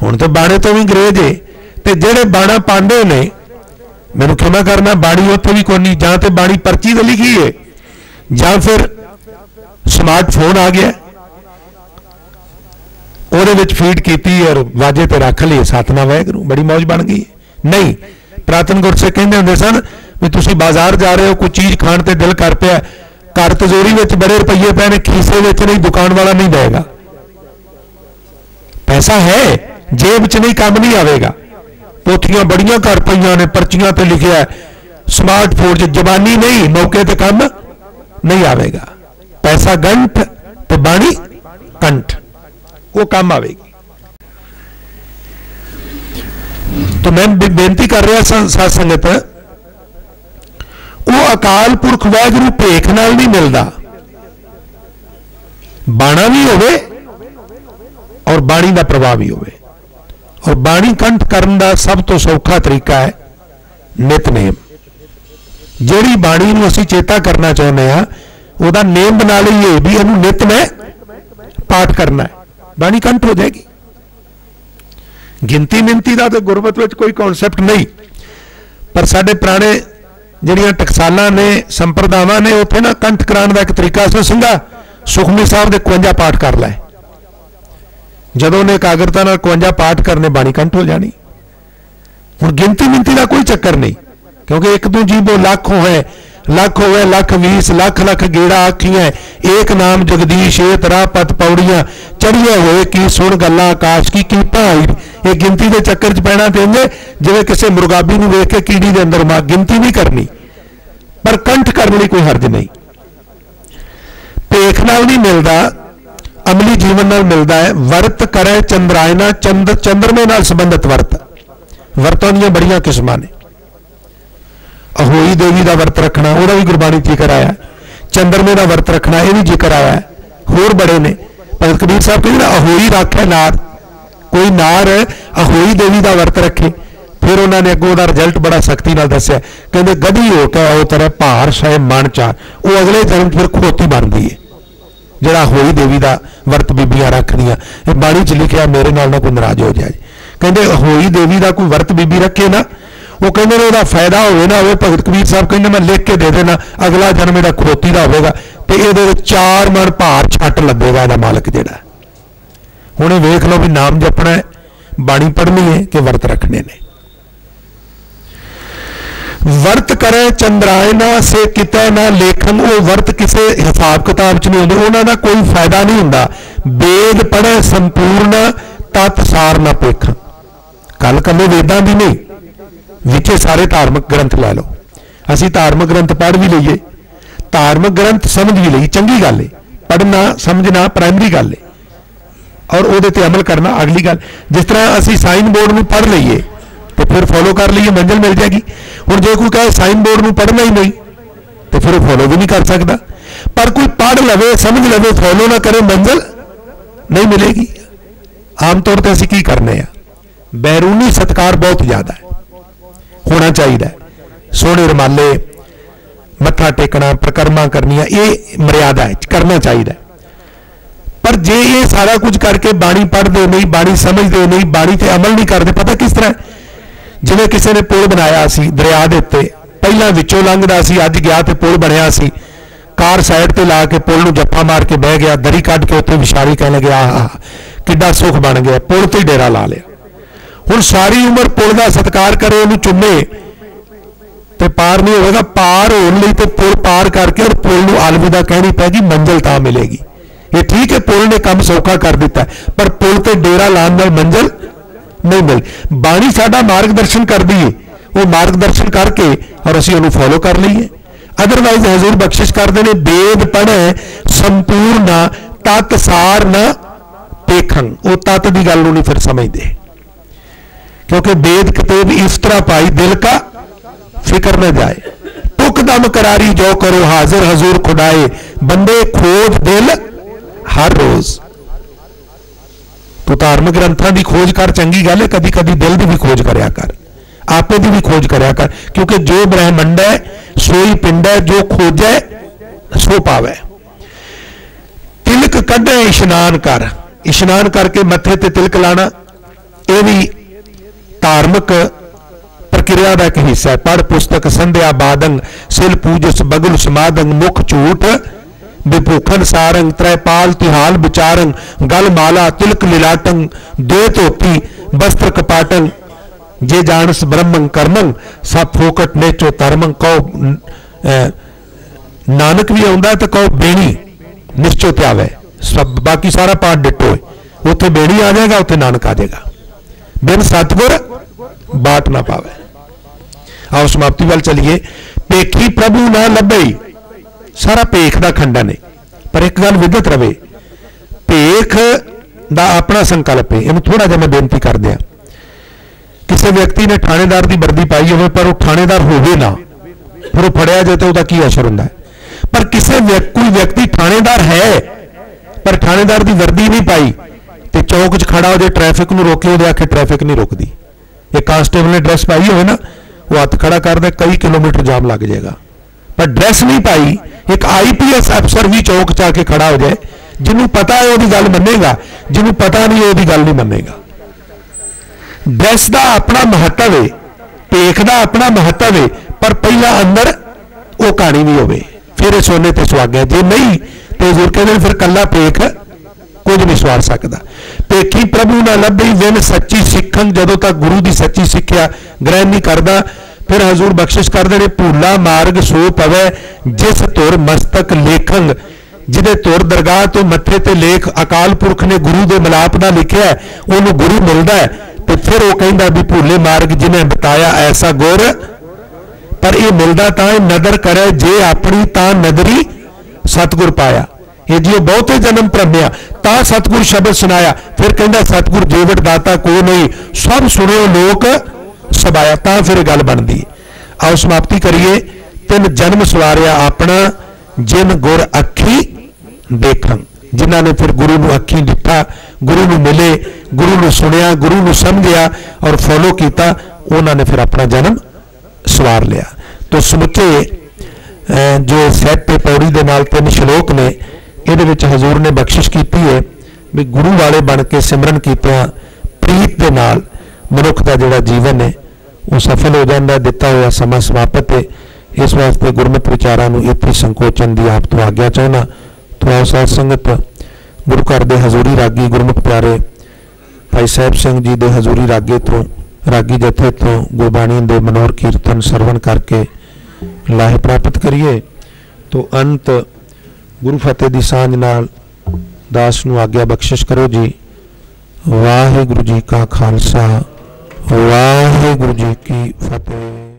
ਹੁਣ ਤਾਂ ਬਾਣੇ ਤੋਂ ਵੀ ਅੰਗਰੇਜ਼ ਏ। ਤੇ ਜਿਹੜੇ ਬਾਣਾ ਪਾਉਂਦੇ ਨੇ ਮੈਨੂੰ ਖਿਮਾ ਕਰਨਾ ਬਾਣੀ ਉੱਥੇ ਵੀ ਕੋਈ ਨਹੀਂ ਜਾਂ ਤੇ ਬਾਣੀ ਪਰਚੀ ਤੇ ਲਿਖੀ ਏ, ਜਾਂ ਫਿਰ ਸਮਾਰਟਫੋਨ ਆ ਗਿਆ। ਉਹਦੇ ਵਿੱਚ ਫੀਡ ਕੀਤੀ ਔਰ ਵਾਜੇ ਤੇ ਰੱਖ ਲਈ ਸਤਨਾਮ ਵਾਹਿਗੁਰੂ, ਬੜੀ ਮੌਜ ਬਣ ਗਈ। ਨਹੀਂ, ਪ੍ਰਾਤਨ ਗੁਰਸੇ ਕਹਿੰਦੇ ਹੁੰਦੇ ਸਨ ਵੀ ਤੁਸੀਂ ਬਾਜ਼ਾਰ ਜਾ ਰਹੇ ਹੋ, ਕੋਈ ਚੀਜ਼ ਖਾਣ ਤੇ ਦਿਲ ਕਰ ਪਿਆ, ਘਰ ਤਜ਼ੋਰੀ ਵਿੱਚ ਬੜੇ ਰੁਪਈਏ ਪਏ ਨੇ, ਖੀਸੇ ਵਿੱਚ ਨਹੀਂ, ਦੁਕਾਨ ਵਾਲਾ ਨਹੀਂ ਦੇਗਾ ਪੈਸਾ ਹੈ, ਜੇਬ 'ਚ ਨਹੀਂ, ਕੰਮ ਨਹੀਂ ਆਵੇਗਾ। ਪੋਥੀਆਂ ਬੜੀਆਂ ਘਰ ਪਈਆਂ ਨੇ, ਪਰਚੀਆਂ ਤੇ ਲਿਖਿਆ ਸਮਾਰਟ ਫੋਨ 'ਚ ਜ਼ਬਾਨੀ ਨਹੀਂ, ਮੌਕੇ ਤੇ ਕੰਮ ਨਹੀਂ ਆਵੇਗਾ। ਪੈਸਾ ਗੰਠ ਤੇ ਬਾਣੀ ਕੰਠ, ਉਹ ਕੰਮ ਆਵੇਗੀ। ਤਾਂ ਮੈਂ ਬੇਨਤੀ ਕਰ ਰਿਹਾ ਸਾਧ ਸੰਗਤ, ਉਹ ਅਕਾਲ ਪੁਰਖ ਵਾਹਿਗੁਰੂ ਭੇਖ ਨਾਲ ਨਹੀਂ ਮਿਲਦਾ। ਬਾਣਾ ਵੀ ਹੋਵੇ ਔਰ ਬਾਣੀ ਦਾ ਪ੍ਰਭਾਵ ਵੀ ਹੋਵੇ। ਔਰ ਬਾਣੀ ਕੰਠ ਕਰਨ ਦਾ ਸਭ ਤੋਂ ਸੌਖਾ ਤਰੀਕਾ ਹੈ ਨਿਤਨੇਮ। ਜਿਹੜੀ ਬਾਣੀ ਨੂੰ ਅਸੀਂ ਚੇਤਾ ਕਰਨਾ ਚਾਹੁੰਦੇ ਆ ਉਹਦਾ ਨੇਮ ਬਣਾ ਲਈਏ ਵੀ ਇਹਨੂੰ ਨਿਤ ਮੈਂ ਪਾਠ ਕਰਨਾ ਹੈ। ਬਾਣੀ ਕੰਠ ਹੋ ਜਾਏਗੀ। ਗਿਣਤੀ ਮਿੰਤੀ ਦਾ ਤਾਂ ਗੁਰਮਤ ਵਿੱਚ ਕੋਈ ਕਨਸੈਪਟ ਨਹੀਂ। ਪਰ ਸਾਡੇ ਪੁਰਾਣੇ ਜਿਹੜੀਆਂ ਟਕਸਾਲਾਂ ਨੇ, ਸੰਪਰਦਾਵਾਂ ਨੇ, ਉੱਥੇ ਨਾ ਕੰਠ ਕਰਾਉਣ ਦਾ ਇੱਕ ਤਰੀਕਾ ਸੀ, ਸਿੰਘਾ ਸੁਖਮਨੀ ਸਾਹਿਬ ਦੇ 51 ਪਾਠ ਕਰ ਲੈ। ਜਦੋਂ ਉਹਨੇ ਇਕਾਗਰਤਾ ਨਾਲ 51 ਪਾਠ ਕਰਨੇ ਬਾਣੀ ਕੰਠ ਹੋ ਜਾਣੀ। ਹੁਣ ਗਿਣਤੀ ਮਿੰਤੀ ਦਾ ਕੋਈ ਚੱਕਰ ਨਹੀਂ, ਕਿਉਂਕਿ ਇੱਕ ਤੋਂ ਜੀਵੋ ਲੱਖ ਹੋਏ, ਲੱਖ ਹੋਵੇ ਲੱਖ 20 ਲੱਖ ਲੱਖ ਗੇੜਾ ਆਖੀਆਂ, ਏਕ ਨਾਮ ਜਗਦੀਸ਼, ਏ ਤਰਾ ਪਤ ਪੌੜੀਆਂ ਚੜੀਆਂ ਹੋਏ, ਕੀ ਸੁਣ ਗੱਲਾਂ ਆਕਾਸ਼, ਕੀ ਕੀ ਭਾਈ ਇਹ ਗਿਣਤੀ ਦੇ ਚੱਕਰ 'ਚ ਪੈਣਾ ਤੇ ਜਿਵੇਂ ਕਿਸੇ ਮੁਰਗਾਬੀ ਨੂੰ ਵੇਖ ਕੇ ਕੀੜੀ ਦੇ ਅੰਦਰ ਮਾ ਗਿਣਤੀ ਨਹੀਂ ਕਰਨੀ। ਪਰ ਕੰਠ ਕਰਨ ਲਈ ਕੋਈ ਹਰਜ ਨਹੀਂ। ਭੇਖ ਨਾਲ ਨਹੀਂ ਮਿਲਦਾ ਅਮਲੀ ਜੀਵਨ ਨਾਲ ਮਿਲਦਾ ਹੈ। ਵਰਤ ਕਰੇ ਚੰਦਰਾਇਨਾ ਚੰਦਰ ਚੰਦਰਮੇ ਨਾਲ ਸੰਬੰਧਿਤ ਵਰਤ। ਵਰਤਾਂ ਦੀਆਂ ਬੜੀਆਂ ਕਿਸਮਾਂ ਨੇ। ਅਹੋਈ ਦੇਵੀ ਦਾ ਵਰਤ ਰੱਖਣਾ, ਉਹਦਾ ਵੀ ਗੁਰਬਾਣੀ ਜ਼ਿਕਰ ਆਇਆ। ਚੰਦਰਮੇ ਦਾ ਵਰਤ ਰੱਖਣਾ, ਇਹ ਵੀ ਜ਼ਿਕਰ ਆਇਆ। ਹੋਰ ਬੜੇ ਨੇ। ਭਗਤ ਕਬੀਰ ਸਾਹਿਬ ਕਹਿੰਦੇ ਅਹੋਈ ਰੱਖੇ ਨਾਰ। ਕੋਈ ਨਾਰ ਅਹੋਈ ਦੇਵੀ ਦਾ ਵਰਤ ਰੱਖੇ। ਫਿਰ ਉਹਨਾਂ ਨੇ ਅੱਗੋਂ ਦਾ ਰਿਜ਼ਲਟ ਬੜਾ ਸਖਤੀ ਨਾਲ ਦੱਸਿਆ। ਕਹਿੰਦੇ, ਗਧੀ ਹੋ ਕੇ ਉਹ ਤਰ੍ਹਾਂ ਭਾਰ ਸਹਿ ਮਨ ਚਾ ਉਹ ਅਗਲੇ ਜਨਮ ਫਿਰ ਖੋਤੀ ਬਣਦੀ ਹੈ ਜਿਹੜਾ ਹੋਈ ਦੇਵੀ ਦਾ ਵਰਤ ਬੀਬੀਆਂ ਰੱਖਦੀਆਂ। ਇਹ ਬਾਣੀ 'ਚ ਲਿਖਿਆ, ਮੇਰੇ ਨਾਲ ਨਾ ਕੋਈ ਨਾਰਾਜ਼ ਹੋ ਜਾਏ। ਕਹਿੰਦੇ ਹੋਈ ਦੇਵੀ ਦਾ ਕੋਈ ਵਰਤ ਬੀਬੀ ਰੱਖੇ ਨਾ, ਉਹ ਕਹਿੰਦੇ ਨੇ ਉਹਦਾ ਫਾਇਦਾ ਹੋਵੇ ਨਾ ਹੋਵੇ, ਭਗਤ ਕਬੀਰ ਸਾਹਿਬ ਕਹਿੰਦੇ, ਮੈਂ ਲਿਖ ਕੇ ਦੇ ਦੇਣਾ, ਅਗਲਾ ਜਨਮ ਇਹਦਾ ਖੋਤੀ ਦਾ ਹੋਵੇਗਾ ਤੇ ਇਹਦੇ ਵਿੱਚ ਚਾਰ ਮਣ ਭਾਰ ਛੱਟ ਲੱਗੇਗਾ ਇਹਦਾ ਮਾਲਕ ਜਿਹੜਾ। ਹੁਣ ਇਹ ਵੇਖ ਲਓ ਵੀ ਨਾਮ ਜਪਣਾ ਹੈ, ਬਾਣੀ ਪੜ੍ਹਨੀ ਹੈ ਕਿ ਵਰਤ ਰੱਖਣੇ ਨੇ। ਵਰਤ ਕਰੇ ਚੰਦਰਾਇਨਾ ਸੇ ਕਿਤੇ ਨਾ ਲੇਖਨ, ਉਹ ਵਰਤ ਕਿਸੇ ਹਿਸਾਬ ਕਿਤਾਬ ਚ ਨਹੀਂ ਹੁੰਦੇ, ਉਹਨਾਂ ਦਾ ਕੋਈ ਫਾਇਦਾ ਨਹੀਂ ਹੁੰਦਾ। ਵੇਦ ਪੜ੍ਹੇ ਸੰਪੂਰਨ, ਤਤ ਸਾਰ ਨਾ ਪੇਖ ਕੱਲ ਕੱਲੇ ਵੇਦਾਂ ਦੀ ਨਹੀਂ, ਵਿੱਚੇ ਸਾਰੇ ਧਾਰਮਿਕ ਗ੍ਰੰਥ ਲੈ ਲਓ। ਅਸੀਂ ਧਾਰਮਿਕ ਗ੍ਰੰਥ ਪੜ੍ਹ ਵੀ ਲਈਏ। ਧਾਰਮਿਕ ਗ੍ਰੰਥ ਸਮਝ ਵੀ ਲਈ, ਚੰਗੀ ਗੱਲ ਹੈ ਪੜ੍ਹਨਾ, ਸਮਝਣਾ ਪ੍ਰਾਇਮਰੀ ਗੱਲ ਏ। ਔਰ ਉਹਦੇ ਤੇ ਅਮਲ ਕਰਨਾ ਅਗਲੀ ਗੱਲ। ਜਿਸ ਤਰ੍ਹਾਂ ਅਸੀਂ ਸਾਈਨ ਬੋਰਡ ਨੂੰ ਪੜ੍ਹ ਲਈਏ ਤੇ ਫਿਰ ਫੋਲੋ ਕਰ ਲਈਏ, ਮੰਜ਼ਿਲ ਮਿਲ ਜਾਏਗੀ। ਹੁਣ ਜੇ ਕੋਈ ਕਹੇ ਸਾਈਨ ਬੋਰਡ ਨੂੰ ਪੜ੍ਹਨਾ ਹੀ ਨਹੀਂ, ਤੇ ਫਿਰ ਉਹ ਫੋਲੋ ਵੀ ਨਹੀਂ ਕਰ ਸਕਦਾ। ਪਰ ਕੋਈ ਪੜ੍ਹ ਲਵੇ, ਸਮਝ ਲਵੇ ਫੋਲੋ ਨਾ ਕਰੇ, ਮੰਜ਼ਿਲ ਨਹੀਂ ਮਿਲੇਗੀ। ਆਮ ਤੌਰ ਤੇ ਅਸੀਂ ਕੀ ਕਰਨੇ ਆ? ਬੈਰੂਨੀ ਸਤਕਾਰ ਬਹੁਤ ਜ਼ਿਆਦਾ ਹੈ, ਹੋਣਾ ਚਾਹੀਦਾ ਸੋਹਣੇ ਰਮਾਲੇ, ਮੱਥਾ ਟੇਕਣਾ, ਪ੍ਰਕਰਮਾ ਕਰਨੀਆਂ, ਇਹ ਮਰਿਆਦਾ ਹੈ, ਕਰਨਾ ਚਾਹੀਦਾ ਪਰ ਜੇ ਇਹ ਸਾਰਾ ਕੁਝ ਕਰਕੇ ਬਾਣੀ ਪੜ੍ਹਦੇ ਨਹੀਂ, ਬਾਣੀ ਸਮਝਦੇ ਨਹੀਂ, ਬਾਣੀ ਤੇ ਅਮਲ ਨਹੀਂ ਕਰਦੇ, ਪਤਾ ਕਿਸ ਤਰ੍ਹਾਂ ਜਿਵੇਂ ਕਿਸੇ ਨੇ ਪੁਲ ਬਣਾਇਆ ਸੀ ਦਰਿਆ ਦੇ ਉੱਤੇ, ਪਹਿਲਾਂ ਵਿੱਚੋਂ ਲੰਘਦਾ ਸੀ, ਅੱਜ ਗਿਆ ਤੇ ਪੁਲ ਬਣਿਆ ਸੀ। ਕਾਰ ਸਾਈਡ ਤੇ ਲਾ ਕੇ ਪੁਲ ਨੂੰ ਜੱਫਾ ਮਾਰ ਕੇ ਬਹਿ ਗਿਆ, ਦਰੀ ਕੱਢ ਕੇ ਉੱਥੇ ਵਿਸ਼ਾਰੀ ਕਹਿਣ ਲੱਗਿਆ, ਆਹ ਕਿੱਡਾ ਸੁਖ ਬਣ ਗਿਆ, ਪੁਲ ਤੇ ਡੇਰਾ ਲਾ ਲਿਆ। ਹੁਣ ਸਾਰੀ ਉਮਰ ਪੁਲ ਦਾ ਸਤਕਾਰ ਕਰੇ, ਉਹਨੂੰ ਚੁੰਮੇ ਤੇ ਪਾਰ ਨਹੀਂ ਹੋਵੇਗਾ, ਪਾਰ ਹੋਣ ਲਈ ਤੇ ਪੁਲ ਪਾਰ ਕਰਕੇ ਔਰ ਪੁਲ ਨੂੰ ਅਲਵਿਦਾ ਕਹਿਣੀ ਪੈਗੀ ਮੰਜ਼ਲ ਤਾਂ ਮਿਲੇਗੀ। ਇਹ ਠੀਕ ਹੈ, ਪੁਲ ਨੇ ਕੰਮ ਸੌਖਾ ਕਰ ਦਿੱਤਾ, ਪਰ ਪੁਲ ਤੇ ਡੇਰਾ ਲਾਉਣ ਨਾਲ ਮੰਜ਼ਲ ਨਹੀਂ ਮਿਲ। ਬਾਣੀ ਸਾਡਾ ਮਾਰਗਦਰਸ਼ਨ ਕਰਦੀ ਏ। ਉਹ ਮਾਰਗਦਰਸ਼ਨ ਕਰਕੇ ਔਰ ਅਸੀਂ ਉਹਨੂੰ ਫੋਲੋ ਕਰ ਲਈਏ। ਅਦਰਵਾਈਜ਼ ਹਜ਼ੂਰ ਬਖਸ਼ਿਸ਼ ਕਰਦੇ ਨੇ ਵੇਦ ਪੜ੍ਹੈ, ਸੰਪੂਰਨ ਤਤ ਸਾਰ ਨਾ ਦੇਖਣ ਉਹ ਤਤ ਦੀ ਗੱਲ ਨੂੰ ਨਹੀਂ ਫਿਰ ਸਮਝਦੇ। ਕਿਉਂਕਿ ਵੇਦ ਕਿਤਾਬ ਇਸ ਤਰ੍ਹਾਂ ਪਾਈ, ਦਿਲ ਕਾ ਫਿਕਰ ਨਾ ਜਾਏ। ਤੁਕਦਮ ਕਰਾਰੀ ਜੋ ਕਰੋ ਹਾਜ਼ਰ, ਹਜ਼ੂਰ ਖੁਦਾਏ। ਬੰਦੇ ਖੋਜ ਦਿਲ ਹਰ ਰੋਜ਼। ਤੂੰ ਧਾਰਮਿਕ ਗ੍ਰੰਥਾਂ ਦੀ ਖੋਜ ਕਰ, ਚੰਗੀ ਗੱਲ ਹੈ ਕਦੀ ਕਦੀ ਦਿਲ ਦੀ ਵੀ ਖੋਜ ਕਰਿਆ ਕਰ, ਆਪੇ ਦੀ ਵੀ ਖੋਜ ਕਰਿਆ ਕਰ, ਕਿਉਂਕਿ ਜੋ ਬ੍ਰਹਿਮੰਡ ਹੈ, ਸੋਈ ਪਿੰਡ ਹੈ, ਜੋ ਖੋਜੈ ਸੋ ਪਾਵੇ। ਤਿਲਕ ਕੱਢੇ, ਇਸ਼ਨਾਨ ਕਰ, ਇਸ਼ਨਾਨ ਕਰਕੇ ਮੱਥੇ ਤੇ ਤਿਲਕ ਲਾਣਾ, ਇਹ ਵੀ ਧਾਰਮਿਕ ਪ੍ਰਕਿਰਿਆ ਦਾ ਇੱਕ ਹਿੱਸਾ ਹੈ। ਪੜ ਪੁਸਤਕ, ਸੰਧਿਆ ਬਾਦੰ ਸਿਲ, ਪੂਜਸ, ਬਗਲ ਸਮਾਦੰ ਮੁਖ ਝੂਠ ਵਿਭੂਖਨ ਸਾਰੰਗ, ਤ੍ਰੈਪਾਲ, ਤਿਹਾਲ ਵਿਚਾਰੰ ਗਲ, ਮਾਲਾ, ਤਿਲਕ ਲਿਲਾਟੰ ਦੇ ਧੋਤੀ ਵਸਤਰ ਕਪਾਟੰ ਜੇ ਜਾਣਸ ਬ੍ਰਹਮੰ ਕਰਮੰ, ਸਭ ਫੋਕਟ ਨੇਚੋ ਧਰਮੰ, ਕਉ ਨਾਨਕ ਵੀ ਆਉਂਦਾ ਤਾਂ ਕਉ ਬੇਣੀ, ਨਿਸ਼ਚੋ ਤੇ ਆਵੇ ਸਭ, ਬਾਕੀ ਸਾਰਾ ਪਾਠ ਡਿੱਟੋ ਹੈ ਉੱਥੇ ਬੇਣੀ ਆ ਜਾਏਗਾ, ਉੱਥੇ ਨਾਨਕ ਆ ਜਾਏਗਾ। ਬਿਨ ਸਤਗੁਰ ਬਾਟ ਨਾ ਪਾਵੇ। ਆਓ ਸਮਾਪਤੀ ਵੱਲ ਚਲੀਏ। ਪੇਖੀ ਪ੍ਰਭੂ ਨਾ ਲੱਭਈ ਸਾਰਾ ਭੇਖ ਦਾ ਖੰਡਨ ਹੈ ਪਰ ਇੱਕ ਗੱਲ ਵਿਦਤ ਰਵੇ, ਭੇਖ ਦਾ ਆਪਣਾ ਸੰਕਲਪ ਹੈ ਇਹਨੂੰ ਥੋੜਾ ਜਿਹਾ ਮੈਂ ਬੇਨਤੀ ਕਰ ਦਿਆਂ ਕਿਸੇ ਵਿਅਕਤੀ ਨੇ ਥਾਣੇਦਾਰ ਦੀ ਵਰਦੀ ਪਾਈ ਹੋਵੇ, ਪਰ ਉਹ ਥਾਣੇਦਾਰ ਹੋਵੇ ਨਾ, ਫਿਰ ਉਹ ਫੜਿਆ ਜਾਏ ਤੇ ਉਹਦਾ ਕੀ ਅਸਰ ਹੁੰਦਾ ਹੈ? ਪਰ ਕਿਸੇ ਕੋਈ ਵਿਅਕਤੀ ਥਾਣੇਦਾਰ ਹੈ, ਪਰ ਥਾਣੇਦਾਰ ਦੀ ਵਰਦੀ ਨਹੀਂ ਪਾਈ, ਤੇ ਚੌਕ 'ਚ ਖੜਾ ਹੋ ਜੇ ਟ੍ਰੈਫਿਕ ਨੂੰ ਰੋਕੇ, ਉਹਦੇ ਆਖੇ ਟ੍ਰੈਫਿਕ ਨਹੀਂ ਰੁਕਦੀ। ਇਹ ਕਾਂਸਟੇਬਲ ਨੇ ਡਰੈਸ ਪਾਈ ਹੋਵੇ ਨਾ, ਉਹ ਹੱਥ ਖੜਾ ਕਰਦਾ ਕਈ ਕਿਲੋਮੀਟਰ ਜਾਮ ਲੱਗ ਜਾਏਗਾ। ਪਰ ਡਰੈਸ ਨਹੀਂ ਪਾਈ ਇੱਕ ਆਈਪੀਐਸ ਅਫਸਰ ਵੀ ਚੌਕ 'ਚ ਕੇ ਖੜਾ ਹੋ ਜਾਏ, ਜਿਹਨੂੰ ਪਤਾ ਹੈ ਉਹਦੀ ਗੱਲ ਮੰਨੇਗਾ, ਜਿਹਨੂੰ ਪਤਾ ਨਹੀਂ ਉਹਦੀ ਗੱਲ ਨਹੀਂ ਮੰਨੇਗਾ। ਡਰੈਸ ਦਾ ਆਪਣਾ ਮਹੱਤਵ ਹੈ ਭੇਖ ਦਾ ਆਪਣਾ ਮਹੱਤਵ ਹੈ ਪਰ ਪਹਿਲਾਂ ਅੰਦਰ ਉਹ ਕਹਾਣੀ ਵੀ ਹੋਵੇ, ਫਿਰ ਇਹ ਸੋਨੇ ਤੇ ਸੁਆਗਿਆ ਜੇ ਨਹੀਂ, ਤੇ ਹਜ਼ੂਰ ਕਹਿੰਦੇ ਫਿਰ ਕੱਲਾ ਭੇਖ ਕੁਝ ਨਹੀਂ ਸਵਾਰ ਸਕਦਾ। ਭੇਖੀ ਪ੍ਰਭੂ ਨਾਲ ਲੱਭੀ, ਵਿਨ ਸੱਚੀ ਸਿੱਖਣ, ਜਦੋਂ ਤੱਕ ਗੁਰੂ ਦੀ ਸੱਚੀ ਸਿੱਖਿਆ ਗ੍ਰਹਿਣ ਨਹੀਂ ਕਰਦਾ ਫਿਰ ਹਜ਼ੂਰ ਬਖਸ਼ਿਸ਼ ਕਰਦੇ ਨੇ ਭੂਲਾ ਮਾਰਗ ਸੋ ਪਵੇ, ਜਿਸ ਤੁਰ ਮਸਤਕ ਲੇਖੰਗ। ਜਿਹਦੇ ਤੁਰ ਦਰਗਾਹ ਤੋਂ ਮੱਥੇ ਤੇ ਲੇਖ ਅਕਾਲ ਪੁਰਖ ਨੇ ਗੁਰੂ ਦੇ ਮਲਾਪ ਦਾ ਲਿਖਿਆ ਉਹਨੂੰ ਗੁਰੂ ਮਿਲਦਾ ਹੈ। ਤੇ ਫਿਰ ਉਹ ਕਹਿੰਦਾ ਵੀ ਭੂਲੇ ਮਾਰਗ ਜਿਹਨੇ ਬਤਾਇਆ ਐਸਾ ਗੁਰ। ਪਰ ਇਹ ਮਿਲਦਾ ਤਾਂ ਇਹ ਨਦਰ ਕਰੇ, ਜੇ ਆਪਣੀ ਤਾਂ ਨਦਰੀ ਸਤਗੁਰ ਪਾਇਆ। ਇਹ ਜਿਉ ਬਹੁਤੇ ਜਨਮ ਭਰਮਿਆ, ਤਾਂ ਸਤਗੁਰ ਸ਼ਬਦ ਸੁਨਾਇਆ ਫਿਰ ਕਹਿੰਦਾ, ਸਤਗੁਰ ਜੀਵਟ ਦਾਤਾ ਕੋਈ ਨਹੀਂ? ਸਭ ਸੁਣਿਓ ਲੋਕ ਸਬਾਇਆ ਤਾਂ ਫਿਰ ਗੱਲ ਬਣਦੀ ਹੈ। ਆਓ ਸਮਾਪਤੀ ਕਰੀਏ। ਤਿੰਨ ਜਨਮ ਸਵਾਰਿਆ ਆਪਣਾ, ਜਿਨ ਗੁਰ ਅੱਖੀ ਦੇਖਣ। ਜਿਨ੍ਹਾਂ ਨੇ ਫਿਰ ਗੁਰੂ ਨੂੰ ਅੱਖੀ ਦਿੱਤਾ, ਗੁਰੂ ਨੂੰ ਮਿਲੇ, ਗੁਰੂ ਨੂੰ ਸੁਣਿਆ, ਗੁਰੂ ਨੂੰ ਸਮਝਿਆ ਔਰ ਫੋਲੋ ਕੀਤਾ, ਉਹਨਾਂ ਨੇ ਫਿਰ ਆਪਣਾ ਜਨਮ ਸਵਾਰ ਲਿਆ। ਤੋ ਸਮੁੱਚੇ ਜੋ ਸੈਟ ਤੇ ਪੌੜੀ ਦੇ ਨਾਲ ਤਿੰਨ ਸ਼ਲੋਕ ਨੇ, ਇਹਦੇ ਵਿੱਚ ਹਜ਼ੂਰ ਨੇ ਬਖਸ਼ਿਸ਼ ਕੀਤੀ ਹੈ ਵੀ ਗੁਰੂ ਵਾਲੇ ਬਣ ਕੇ ਸਿਮਰਨ ਕੀਤਿਆਂ, ਪ੍ਰੀਤ ਦੇ ਨਾਲ ਮਨੁੱਖ ਦਾ ਜਿਹੜਾ ਜੀਵਨ ਹੈ, ਉਹ ਸਫਲ ਹੋ ਜਾਂਦਾ, ਦਿੱਤਾ ਹੋਇਆ ਸਮਾਂ ਸਮਾਪਤ ਹੈ। ਇਸ ਵਾਸਤੇ ਗੁਰਮਤਿ ਵਿਚਾਰਾਂ ਨੂੰ ਇੱਥੇ ਸੰਕੋਚਨ ਦੀ ਆਪ ਤੋਂ ਆਗਿਆ ਚਾਹੁੰਦਾ। ਤੋ ਸਾਧ ਸੰਗਤ। ਗੁਰੂ ਘਰ ਦੇ ਹਜ਼ੂਰੀ ਰਾਗੀ ਗੁਰਮੁਖ ਪਿਆਰੇ ਭਾਈ ਸਾਹਿਬ ਸਿੰਘ ਜੀ ਦੇ ਹਜ਼ੂਰੀ ਰਾਗੇ ਤੋਂ, ਰਾਗੀ ਜਥੇ ਤੋਂ ਗੁਰਬਾਣੀ ਦੇ ਮਨੋਰ ਕੀਰਤਨ ਸਰਵਣ ਕਰਕੇ ਲਾਹੇ ਪ੍ਰਾਪਤ ਕਰੀਏ। ਤੋਂ ਅੰਤ ਗੁਰੂ ਫਤਿਹ ਦੀ ਸਾਂਝ ਨਾਲ ਦਾਸ ਨੂੰ ਆਗਿਆ ਬਖਸ਼ਿਸ਼ ਕਰੋ ਜੀ। ਵਾਹਿਗੁਰੂ ਜੀ ਕਾ ਖਾਲਸਾ। ਵਾਹਿਗੁਰੂ ਜੀ ਕੀ ਫਤਿਹ।